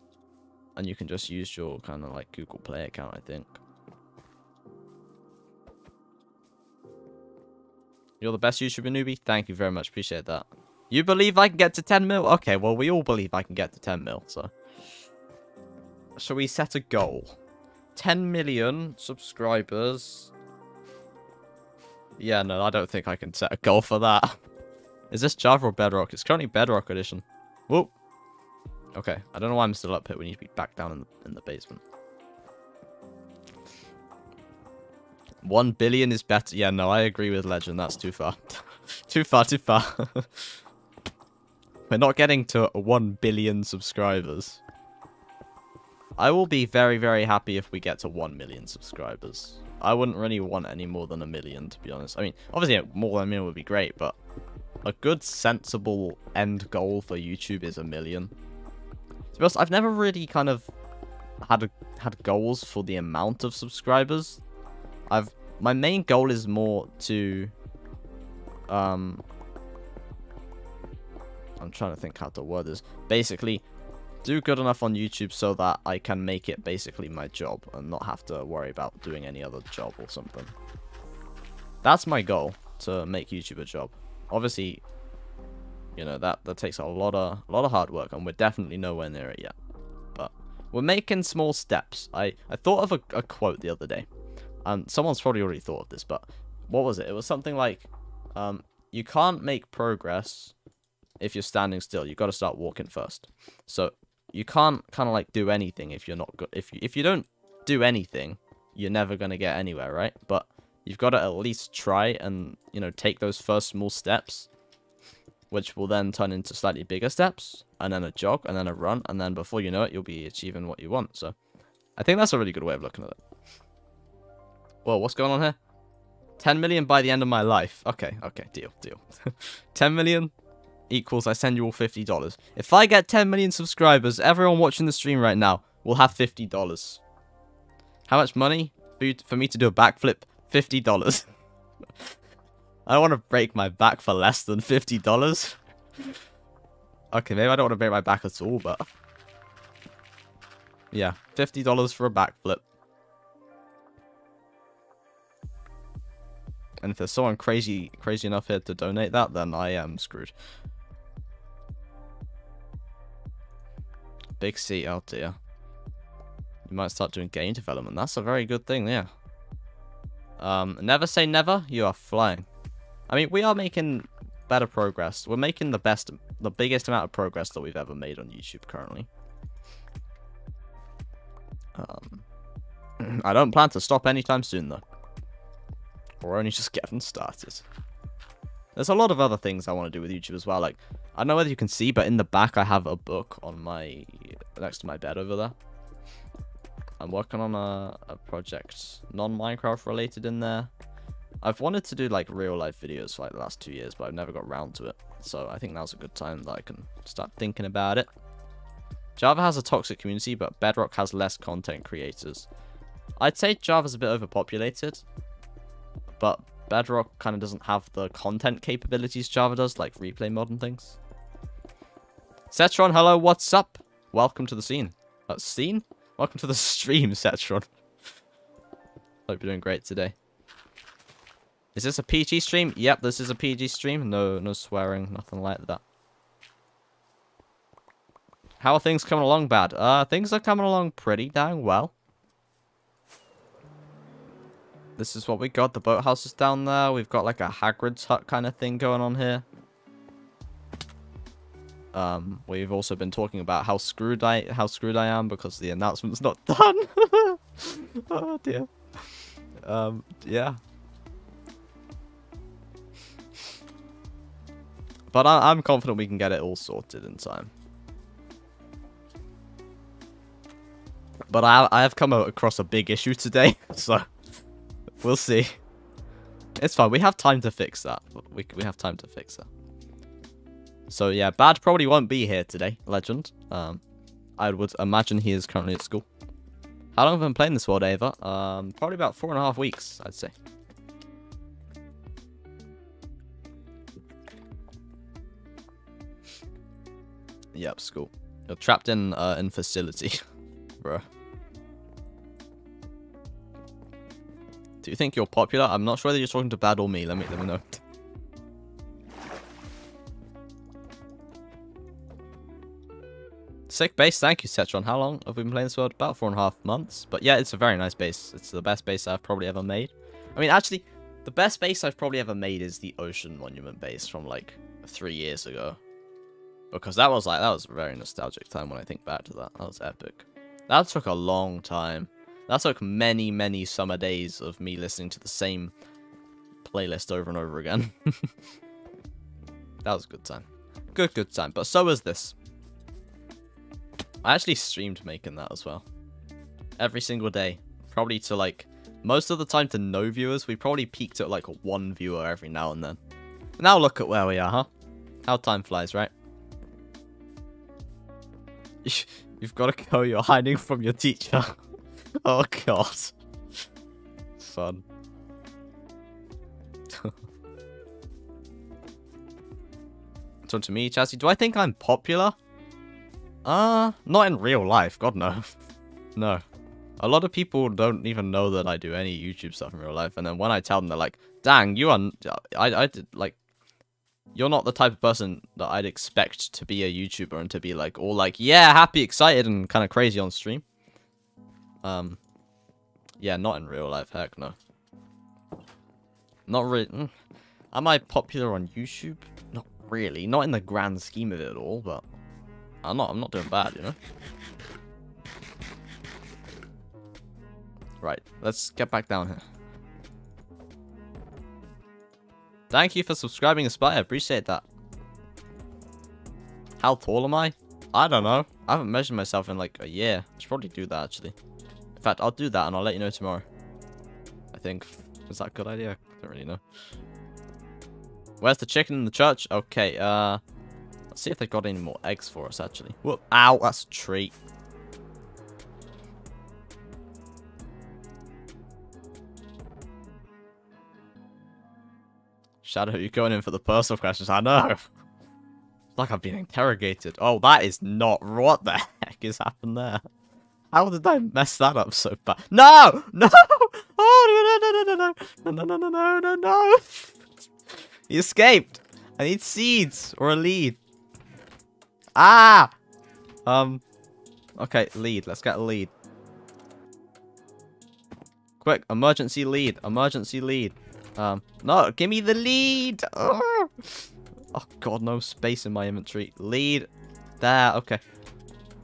and you can just use your kind of like Google Play account, I think. You're the best YouTuber newbie? Thank you very much. Appreciate that. You believe I can get to 10 mil? Okay, well, we all believe I can get to 10 mil, so. Shall we set a goal? 10 million subscribers. Yeah, no, I don't think I can set a goal for that. Is this Java or Bedrock? It's currently Bedrock Edition. Whoop. Okay, I don't know why I'm still up here. We need to be back down in the, in the basement. One billion is better. Yeah, no, I agree with Legend. That's too far. too far, too far. We're not getting to 1 billion subscribers. I will be very, very happy if we get to 1 million subscribers. I wouldn't really want any more than a million, to be honest. I mean, obviously, more than a million would be great, but a good, sensible end goal for YouTube is a million. To be honest, I've never really kind of had a, had goals for the amount of subscribers. I've my main goal is more to um I'm trying to think how to word this. Basically, do good enough on YouTube so that I can make it basically my job and not have to worry about doing any other job or something. That's my goal, to make YouTube a job. Obviously, you know, that, that takes a lot of a lot of hard work, and we're definitely nowhere near it yet. But we're making small steps. I, I thought of a, a quote the other day. And someone's probably already thought of this, but what was it? It was something like, um, you can't make progress if you're standing still. You've got to start walking first. So you can't kind of like do anything if you're not good. If you, if you don't do anything, you're never going to get anywhere, right? But you've got to at least try and, you know, take those first small steps which will then turn into slightly bigger steps, and then a jog, and then a run, and then before you know it, you'll be achieving what you want. So I think that's a really good way of looking at it. Well, what's going on here? 10 million by the end of my life. Okay, okay, deal, deal. 10 million equals I send you all $50. If I get 10 million subscribers, everyone watching the stream right now will have $50. How much money for me to do a backflip? $50. I don't want to break my back for less than $50. okay, maybe I don't want to break my back at all, but... Yeah, $50 for a backflip. And if there's someone crazy crazy enough here to donate that, then I am screwed. Big C, oh dear. You might start doing game development. That's a very good thing, yeah. Um, never say never. You are flying. I mean, we are making better progress. We're making the best, the biggest amount of progress that we've ever made on YouTube currently. Um, I don't plan to stop anytime soon, though. We're only just getting started. There's a lot of other things I want to do with YouTube as well. Like, I don't know whether you can see, but in the back I have a book on my next to my bed over there. I'm working on a, a project, non-Minecraft related in there. I've wanted to do like real life videos for like the last two years, but I've never got around to it. So I think now's a good time that I can start thinking about it. Java has a toxic community, but Bedrock has less content creators. I'd say Java's a bit overpopulated, but Bedrock kind of doesn't have the content capabilities Java does, like replay mod and things. Cetron, hello, what's up? Welcome to the scene. Uh, scene? Welcome to the stream, Cetron. Hope you're doing great today. Is this a PG stream? Yep, this is a PG stream. No, no swearing, nothing like that. How are things coming along, Bad? Uh, things are coming along pretty dang well. This is what we got. The boathouse is down there. We've got like a Hagrid's hut kind of thing going on here. Um, we've also been talking about how screwed I how screwed I am because the announcement's not done. oh dear. Um, yeah. But I, I'm confident we can get it all sorted in time. But I, I have come across a big issue today, so we'll see. It's fine. We have time to fix that. We, we have time to fix that. So yeah, Bad probably won't be here today, Legend. Um, I would imagine he is currently at school. How long have I been playing this world, Ava? Um, probably about four and a half weeks, I'd say. Yep, school. You're trapped in uh, in facility, bro. Do you think you're popular? I'm not sure whether you're talking to Bad or me. Let me let me know. Sick base, thank you, Cetron. How long have we been playing this world? About four and a half months. But yeah, it's a very nice base. It's the best base I've probably ever made. I mean, actually, the best base I've probably ever made is the Ocean Monument base from like three years ago. Because that was like, that was a very nostalgic time when I think back to that. That was epic. That took a long time. That took many, many summer days of me listening to the same playlist over and over again. that was a good time. Good, good time. But so was this. I actually streamed making that as well. Every single day. Probably to like, most of the time to no viewers. We probably peaked at like one viewer every now and then. Now look at where we are, huh? How time flies, right? You've got to go, you're hiding from your teacher. oh god. Fun. Turn to me, Chassis. Do I think I'm popular? Uh, not in real life. God, no. no. A lot of people don't even know that I do any YouTube stuff in real life. And then when I tell them, they're like, dang, you are... I, I did, like... You're not the type of person that I'd expect to be a YouTuber and to be like, all like, yeah, happy, excited, and kind of crazy on stream. Um, yeah, not in real life. Heck no. Not really. Mm. Am I popular on YouTube? Not really. Not in the grand scheme of it all, but I'm not. I'm not doing bad, you know. Right. Let's get back down here. Thank you for subscribing, Aspire. I appreciate that. How tall am I? I don't know. I haven't measured myself in like a year. I should probably do that actually. In fact, I'll do that and I'll let you know tomorrow. I think. Is that a good idea? I don't really know. Where's the chicken in the church? Okay, uh... Let's see if they've got any more eggs for us, actually. Whoop. Ow, that's a treat. Shadow, you're going in for the personal questions. I know. It's like I've been interrogated. Oh, that is not... What the heck is happened there? How did I mess that up so bad? No! No! Oh, no, no, no, no, no, no, no, no, no, no, no! He escaped! I need seeds or a lead. Ah! Um. Okay, lead. Let's get a lead. quick. Emergency lead. Emergency lead. Um, no, give me the lead. Oh, oh God, no space in my inventory. Lead. There, okay.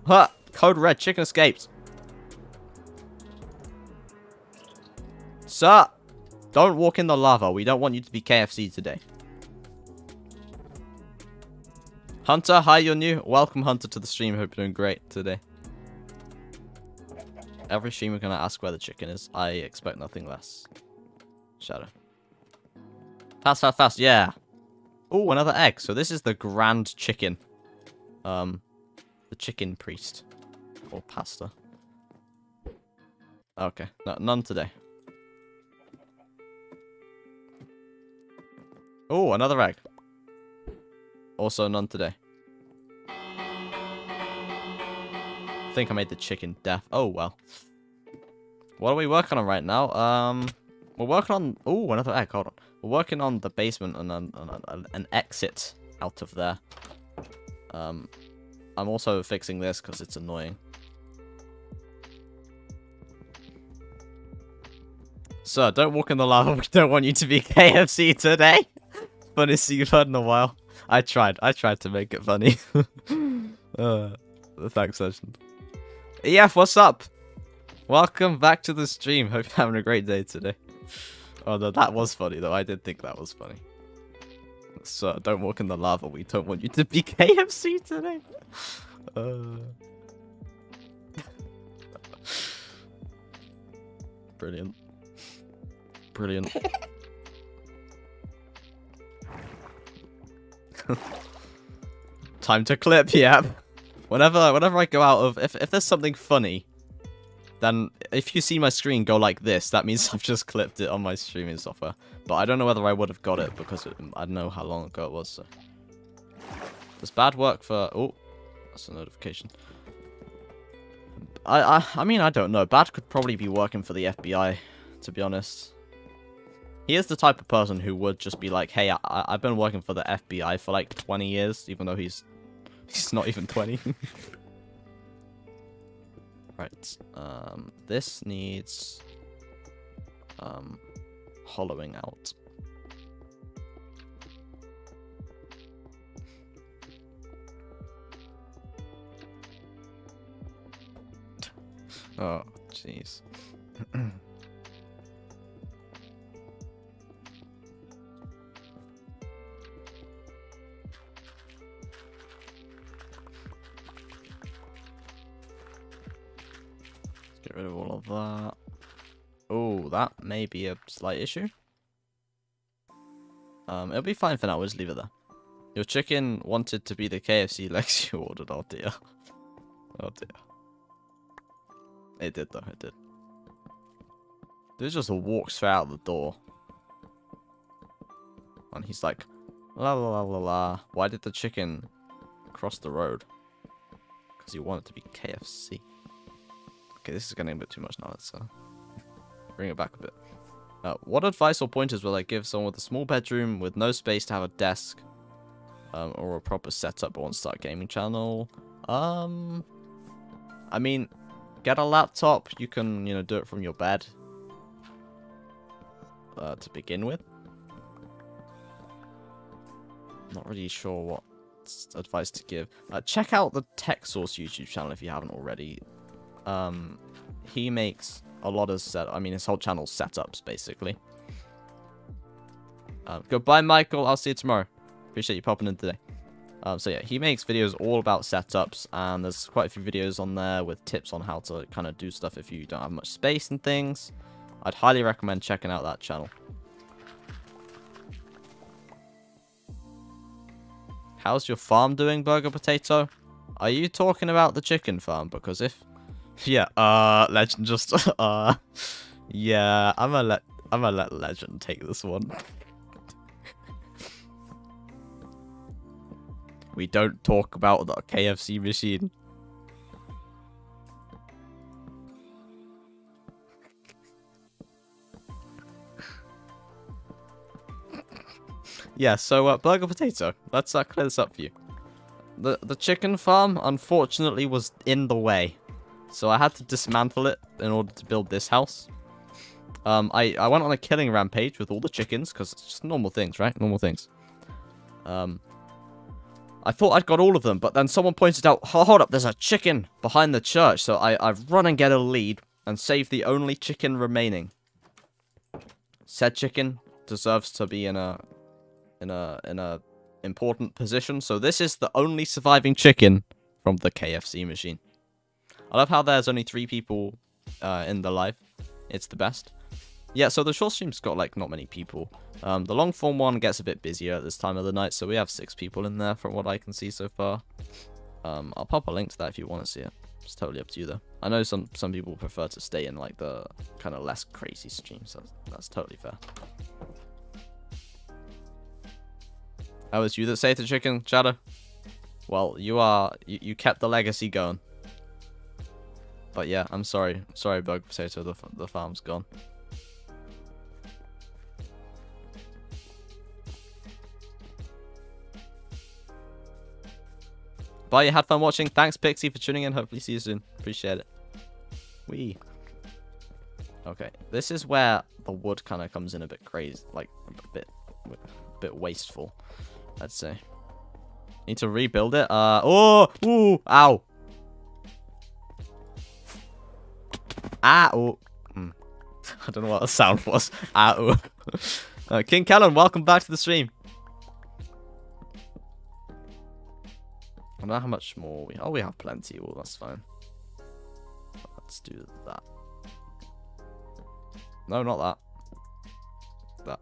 Huh, code red, chicken escapes. Sir, don't walk in the lava. We don't want you to be KFC today. Hunter, hi, you're new. Welcome, Hunter, to the stream. Hope you're doing great today. Every stream we're going to ask where the chicken is. I expect nothing less. Shadow. Fast, fast, fast. Yeah. Oh, another egg. So this is the grand chicken. Um, the chicken priest. Or pasta. Okay. No, none today. Oh, another egg. Also none today. I think I made the chicken deaf. Oh, well. What are we working on right now? Um, We're working on... Oh, another egg. Hold on. We're working on the basement and an, an, an exit out of there. Um, I'm also fixing this because it's annoying. Sir, don't walk in the lava. We don't want you to be KFC today. Funniest you've heard in a while. I tried. I tried to make it funny. uh, thanks, Legend. EF, what's up? Welcome back to the stream. Hope you're having a great day today. Oh, no, that was funny, though. I did think that was funny. So, don't walk in the lava. We don't want you to be KFC today. Uh... Brilliant. Brilliant. Time to clip, yeah. Whenever whenever I go out of if if there's something funny, then if you see my screen go like this, that means I've just clipped it on my streaming software. But I don't know whether I would have got it because it, I don't know how long ago it was. So. Does bad work for? Oh, that's a notification. I I I mean I don't know. Bad could probably be working for the FBI, to be honest. He is the type of person who would just be like, hey, I, I've been working for the FBI for like 20 years, even though he's he's not even 20. right. Um, this needs um, hollowing out. oh, jeez. rid of all of that. Oh, that may be a slight issue. Um, it'll be fine for now. We'll just leave it there. Your chicken wanted to be the KFC legs you ordered. Oh dear. Oh dear. It did though. It did. Dude just walks straight out the door. And he's like, la la la la la. Why did the chicken cross the road? Because he wanted to be KFC. Okay, this is getting a bit too much now. Let's uh, bring it back a bit. Uh, what advice or pointers will I give someone with a small bedroom with no space to have a desk um, or a proper setup wants to start a gaming channel? Um, I mean, get a laptop. You can, you know, do it from your bed uh, to begin with. Not really sure what advice to give. Uh, check out the TechSource YouTube channel if you haven't already. Um, he makes a lot of set. I mean, his whole channel's setups basically. Um, goodbye, Michael. I'll see you tomorrow. Appreciate you popping in today. Um, so yeah, he makes videos all about setups, and there's quite a few videos on there with tips on how to kind of do stuff if you don't have much space and things. I'd highly recommend checking out that channel. How's your farm doing, Burger Potato? Are you talking about the chicken farm? Because if yeah, uh, Legend just, uh, yeah, I'm gonna let, I'm gonna let Legend take this one. we don't talk about the KFC machine. yeah, so, uh, Burger Potato, let's, uh, clear this up for you. The, the chicken farm, unfortunately, was in the way. So I had to dismantle it in order to build this house. Um, I, I went on a killing rampage with all the chickens, because it's just normal things, right? Normal things. Um, I thought I'd got all of them, but then someone pointed out, hold up, there's a chicken behind the church. So I, I run and get a lead and save the only chicken remaining. Said chicken deserves to be in a, in a, in a important position. So this is the only surviving chicken from the KFC machine. I love how there's only three people uh, in the live. It's the best. Yeah, so the short stream's got, like, not many people. Um, the long form one gets a bit busier at this time of the night, so we have six people in there from what I can see so far. Um, I'll pop a link to that if you want to see it. It's totally up to you, though. I know some, some people prefer to stay in, like, the kind of less crazy streams, so that's totally fair. That was you that saved the chicken, Shadow? Well, you are... You, you kept the legacy going. But yeah, I'm sorry. Sorry, Bug Potato, the, the farm's gone. But you had fun watching. Thanks, Pixie, for tuning in. Hopefully see you soon. Appreciate it. We. Okay, this is where the wood kind of comes in a bit crazy, like a bit, a bit wasteful, I'd say. Need to rebuild it. Uh, oh, ooh, ow. Ah, oh. Mm. I don't know what the sound was. Ah, oh. uh, King Kellen, welcome back to the stream. I don't know how much more we... Oh, we have plenty. Well, that's fine. Let's do that. No, not that. That.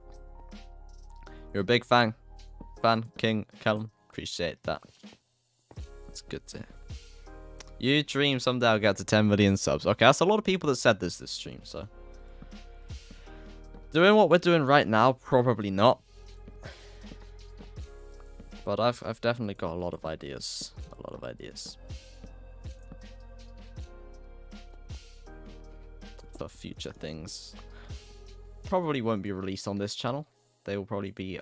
You're a big fan. Fan, King, Callum. Appreciate that. That's good to. You dream someday I'll get to 10 million subs. Okay, that's a lot of people that said this this stream, so... Doing what we're doing right now? Probably not. But I've, I've definitely got a lot of ideas. A lot of ideas. For future things. Probably won't be released on this channel. They will probably be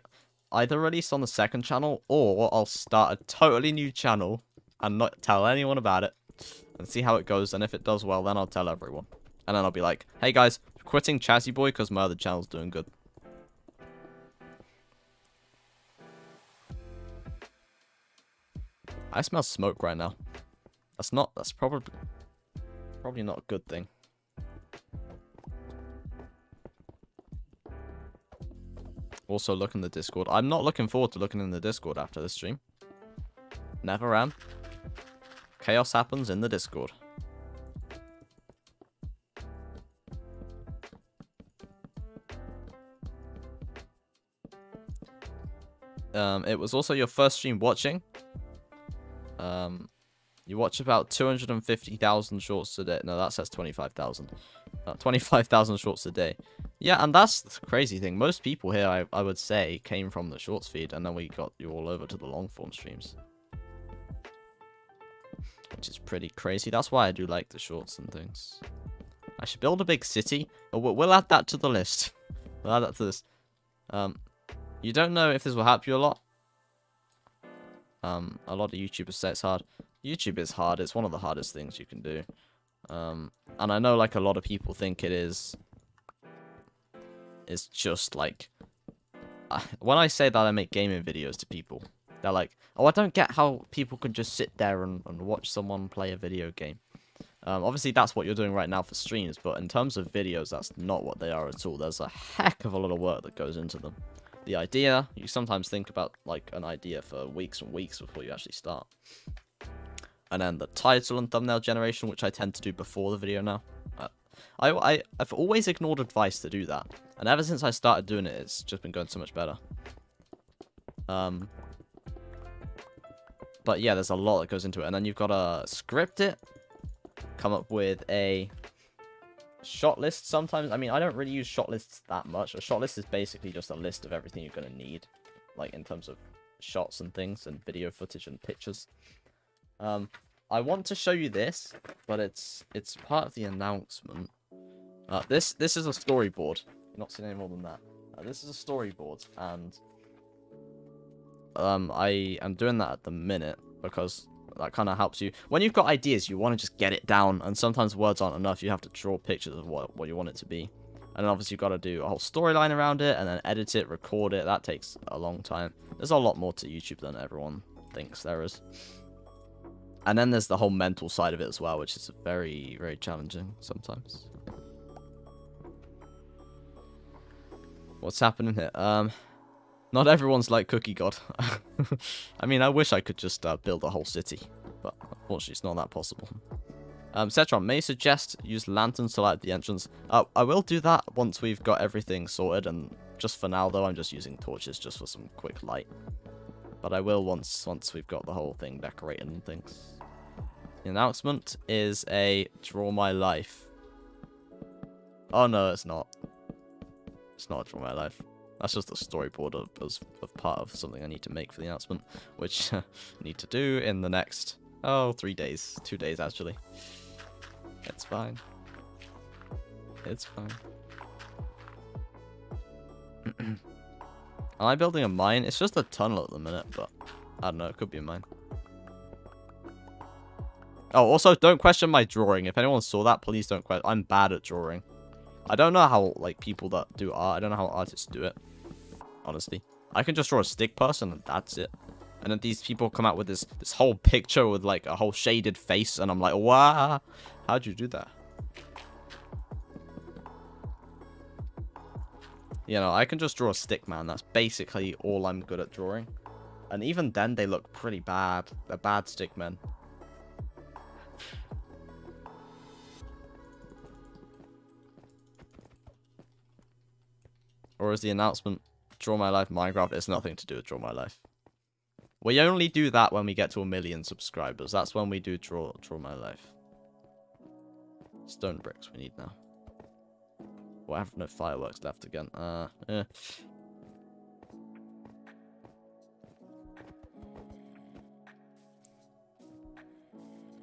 either released on the second channel or I'll start a totally new channel and not tell anyone about it and see how it goes. And if it does well, then I'll tell everyone. And then I'll be like, hey guys, quitting Chazyyyboi because my other channel's doing good. I smell smoke right now. That's not, that's probably, probably not a good thing. Also look in the Discord. I'm not looking forward to looking in the Discord after this stream. Never am. Chaos happens in the Discord. Um, it was also your first stream watching. Um, you watch about 250,000 shorts a day. No, that says 25,000. Uh, 25,000 shorts a day. Yeah, and that's the crazy thing. Most people here, I, I would say, came from the shorts feed, and then we got you all over to the long form streams. Which is pretty crazy. That's why I do like the shorts and things. I should build a big city. Oh, we'll, add that to the list. We'll add that to this. Um, you don't know if this will help you a lot. Um, a lot of YouTubers say it's hard. YouTube is hard. It's one of the hardest things you can do. Um, and I know like a lot of people think it is. It's just like when I say that I make gaming videos to people, they're like, "Oh, I don't get how people can just sit there and, and watch someone play a video game." Um, obviously, that's what you're doing right now for streams, but in terms of videos, that's not what they are at all. There's a heck of a lot of work that goes into them the idea. You sometimes think about like an idea for weeks and weeks before you actually start. And then the title and thumbnail generation, which I tend to do before the video now. Uh, I, I, I've always ignored advice to do that. And ever since I started doing it, it's just been going so much better. Um, but yeah, there's a lot that goes into it. And then you've got to script it, come up with a shot list sometimes. I mean, I don't really use shot lists that much. A shot list is basically just a list of everything you're going to need, like in terms of shots and things and video footage and pictures. Um, I want to show you this, but it's it's part of the announcement. Uh, this this is a storyboard. You're not seeing any more than that. Uh, this is a storyboard, and um, I am doing that at the minute because that kind of helps you. When you've got ideas, you want to just get it down, and sometimes words aren't enough. You have to draw pictures of what, what you want it to be. And obviously you've got to do a whole storyline around it, and then edit it, record it. That takes a long time. There's a lot more to YouTube than everyone thinks there is. And then there's the whole mental side of it as well, which is very, very challenging sometimes. What's happening here? Um, not everyone's like Cookie God. I mean, I wish I could just uh, build a whole city, but unfortunately it's not that possible. Um, Cetron may suggest use lanterns to light the entrance. Uh, I will do that once we've got everything sorted, and just for now though, I'm just using torches just for some quick light. But I will once once we've got the whole thing decorated and things. The announcement is a draw my life. Oh no, it's not. It's not draw my life. That's just a storyboard of, as, of part of something I need to make for the announcement, which I need to do in the next, oh, three days. Two days, actually. It's fine. It's fine. Am I building a mine? It's just a tunnel at the minute, but I don't know. It could be a mine. Oh, also, don't question my drawing. If anyone saw that, please don't question. I'm bad at drawing. I don't know how, like, people that do art, I don't know how artists do it. Honestly. I can just draw a stick person and that's it. And then these people come out with this this whole picture with, like, a whole shaded face. And I'm like, wow. How'd you do that? You know, I can just draw a stick man. That's basically all I'm good at drawing. And even then, they look pretty bad. They're bad stick men. Or is the announcement Draw My Life Minecraft? It's nothing to do with Draw My Life. We only do that when we get to a million subscribers. That's when we do Draw, draw My Life. Stone bricks we need now. Well, I have no fireworks left again. Uh, eh.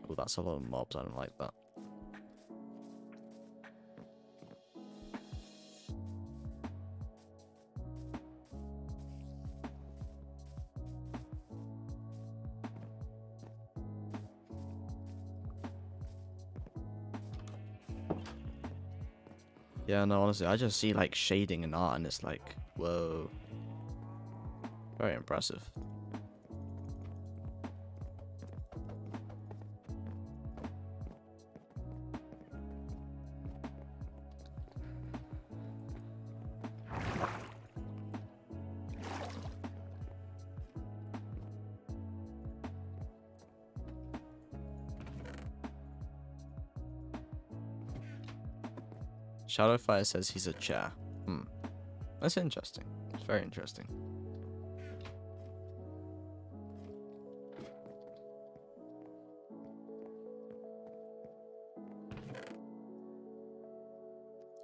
Oh, that's a lot of mobs. I don't like that. Yeah, no, honestly, I just see like shading and art and it's like, whoa. Very impressive. Shadowfire says he's a chair. Hmm. That's interesting. It's very interesting.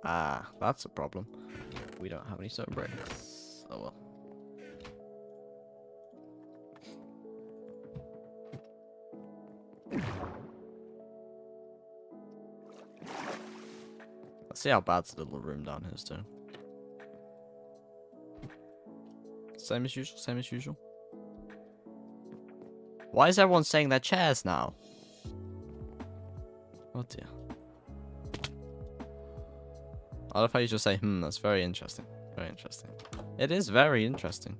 Ah, that's a problem. We don't have any stone bricks. See how bad the little room down here doing. Same as usual, same as usual. Why is everyone saying their chairs now? Oh dear. I love how you just say, hmm, that's very interesting. Very interesting. It is very interesting.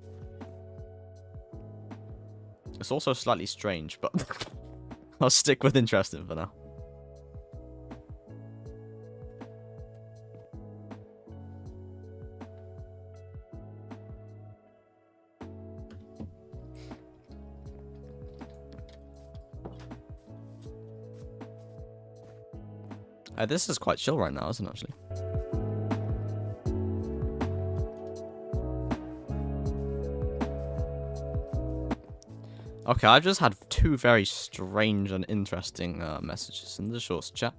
It's also slightly strange, but I'll stick with interesting for now. Uh, this is quite chill right now, isn't it, actually? Okay, I've just had two very strange and interesting uh, messages in the shorts chat.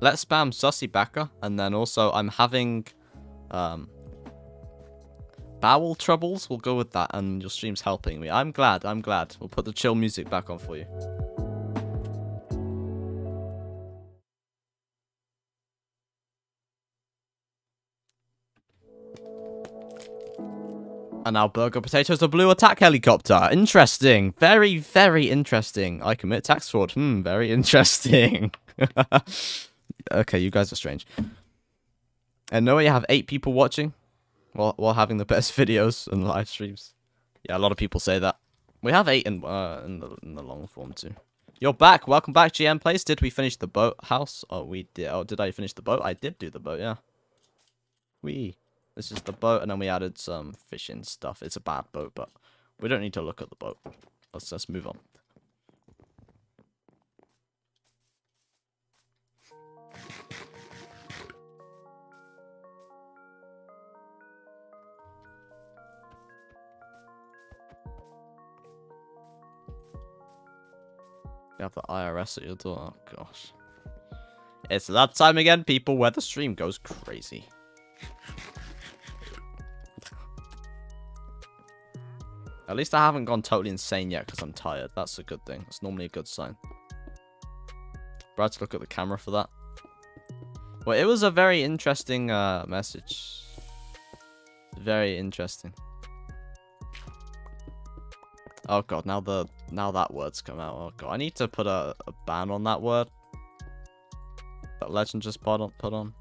Let's spam Sussy Baka, and then also I'm having um, bowel troubles. We'll go with that, and your stream's helping me. I'm glad, I'm glad. We'll put the chill music back on for you. And now Burger Potatoes a blue attack helicopter. Interesting. Very, very interesting. I commit tax fraud. Hmm, very interesting. okay, you guys are strange. And know you have eight people watching while, while having the best videos and live streams. Yeah, a lot of people say that. We have eight in, uh, in, the, in the long form too. You're back. Welcome back, GM Place. Did we finish the boat house? Oh, we did. Oh, did I finish the boat? I did do the boat, yeah. We. This is the boat, and then we added some fishing stuff. It's a bad boat, but we don't need to look at the boat. Let's just move on. You have the IRS at your door. Oh, gosh. It's that time again, people, where the stream goes crazy. At least I haven't gone totally insane yet because I'm tired. That's a good thing. It's normally a good sign. Brad, look at the camera for that. Well, it was a very interesting uh, message. Very interesting. Oh god, now the now that word's come out. Oh god, I need to put a, a ban on that word. That legend just put on. Put on.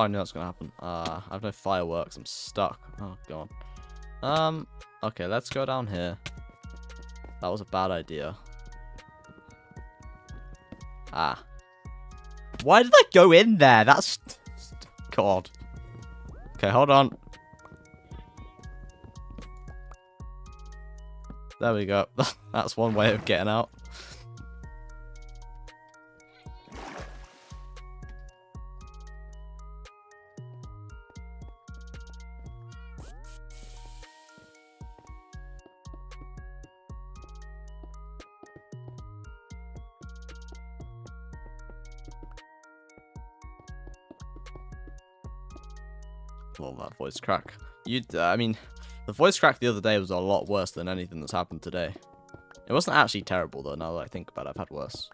Oh, I knew that's gonna happen. Uh, I have no fireworks. I'm stuck. Oh, god. Um, okay, let's go down here. That was a bad idea. Ah. Why did I go in there? That's... God. Okay, hold on. There we go. That's one way of getting out. You, I mean, the voice crack the other day was a lot worse than anything that's happened today. It wasn't actually terrible, though, now that I think about it. I've had worse.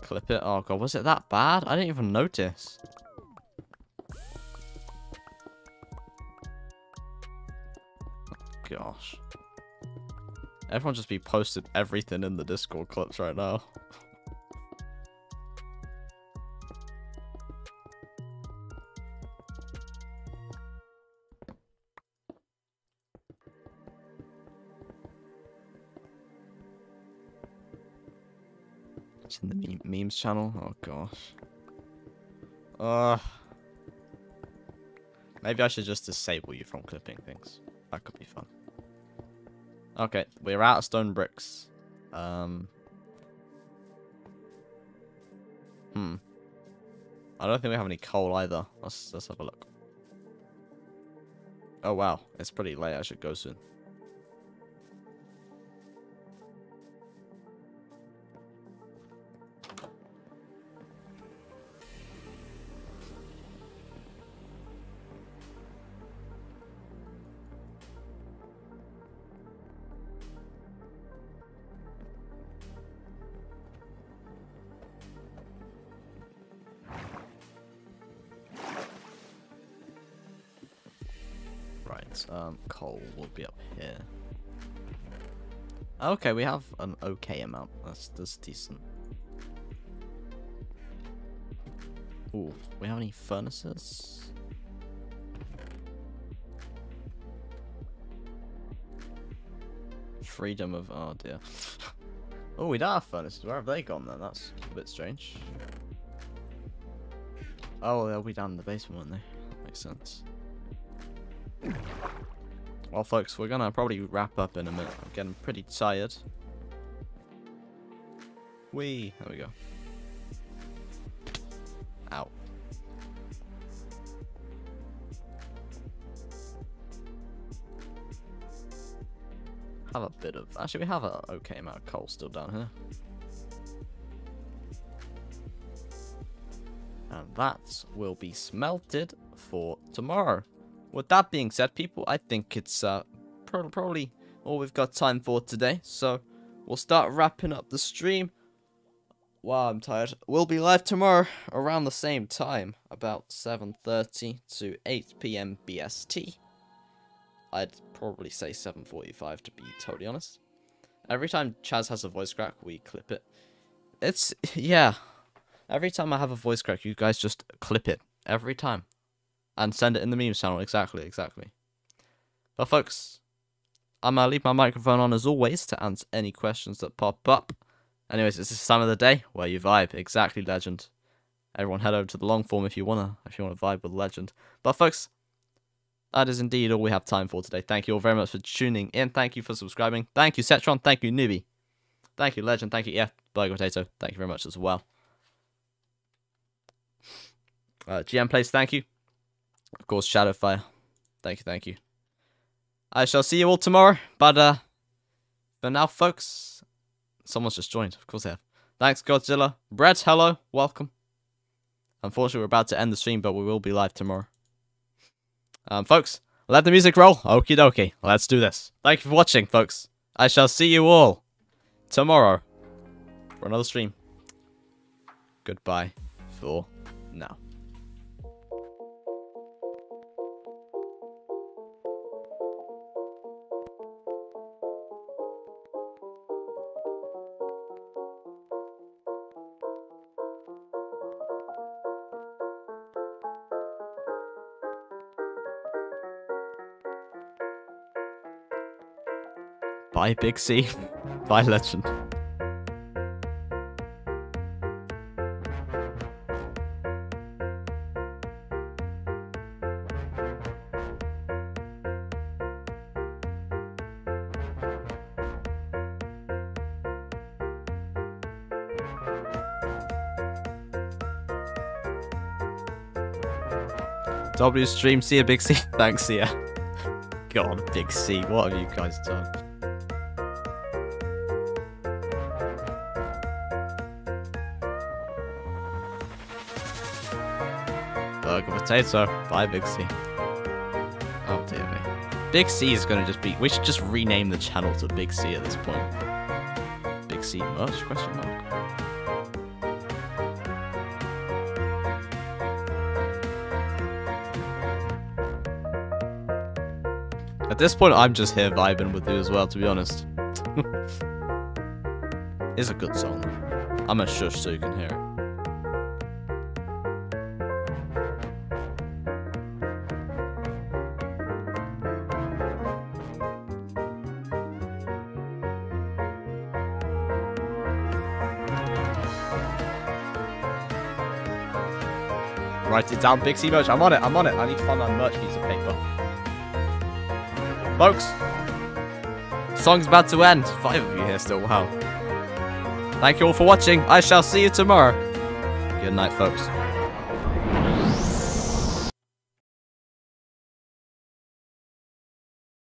Clip it. Oh, God. Was it that bad? I didn't even notice. gosh. Everyone just be posted everything in the Discord clips right now. channel. Oh gosh. Uh Maybe I should just disable you from clipping things. That could be fun. Okay, we're out of stone bricks. Um. Hmm. I don't think we have any coal either. Let's let's have a look. Oh wow, it's pretty late. I should go soon. Be up here. Okay, we have an okay amount. That's that's decent. Ooh, we have any furnaces? Freedom of oh dear. oh, we don't have furnaces. Where have they gone then? That's a bit strange. Oh, they'll be down in the basement, won't they? Makes sense. Well, folks, we're gonna probably wrap up in a minute. I'm getting pretty tired. Wee. There we go. Ow. Have a bit of... Actually, we have a okay amount of coal still down here. And that will be smelted for tomorrow with that being said, people, I think it's uh, probably all we've got time for today. So we'll start wrapping up the stream. Wow, I'm tired. We'll be live tomorrow around the same time, about 7.30 to 8 p.m. BST. I'd probably say 7.45 to be totally honest. Every time Chaz has a voice crack, we clip it. It's, yeah. Every time I have a voice crack, you guys just clip it. Every time. And send it in the memes channel. Exactly, exactly. But folks, I'm to leave my microphone on as always to answer any questions that pop up. Anyways, it's this time of the day where you vibe. Exactly, legend. Everyone head over to the long form if you wanna if you wanna vibe with legend. But folks, that is indeed all we have time for today. Thank you all very much for tuning in. Thank you for subscribing. Thank you, Cetron. Thank you, Newbie. Thank you, Legend. Thank you, EF Burger Potato. Thank you very much as well. Uh, GM Place, thank you. Of course, Shadowfire. Thank you, thank you. I shall see you all tomorrow, but uh, for now, folks, someone's just joined. Of course they have. Thanks, Godzilla. Brett, hello, welcome. Unfortunately, we're about to end the stream, but we will be live tomorrow. Um, folks, let the music roll. Okie dokie. Let's do this. Thank you for watching, folks. I shall see you all tomorrow for another stream. Goodbye for Bye, Big C. Bye, Legend. W stream, see ya, Big C. Thanks, see ya. God, Big C, what have you guys done? Burger potato. Bye, Big C. Oh dear me. Big C is gonna just be. We should just rename the channel to Big C at this point. Big C merch? Question mark. At this point, I'm just here vibing with you as well, to be honest. it's a good song. I'm a shush so you can hear it. Write it down, Big C merch. I'm on it, I'm on it. I need to find my merch piece of paper. Folks, song's about to end. Five of you here still, wow. Thank you all for watching. I shall see you tomorrow. Good night, folks.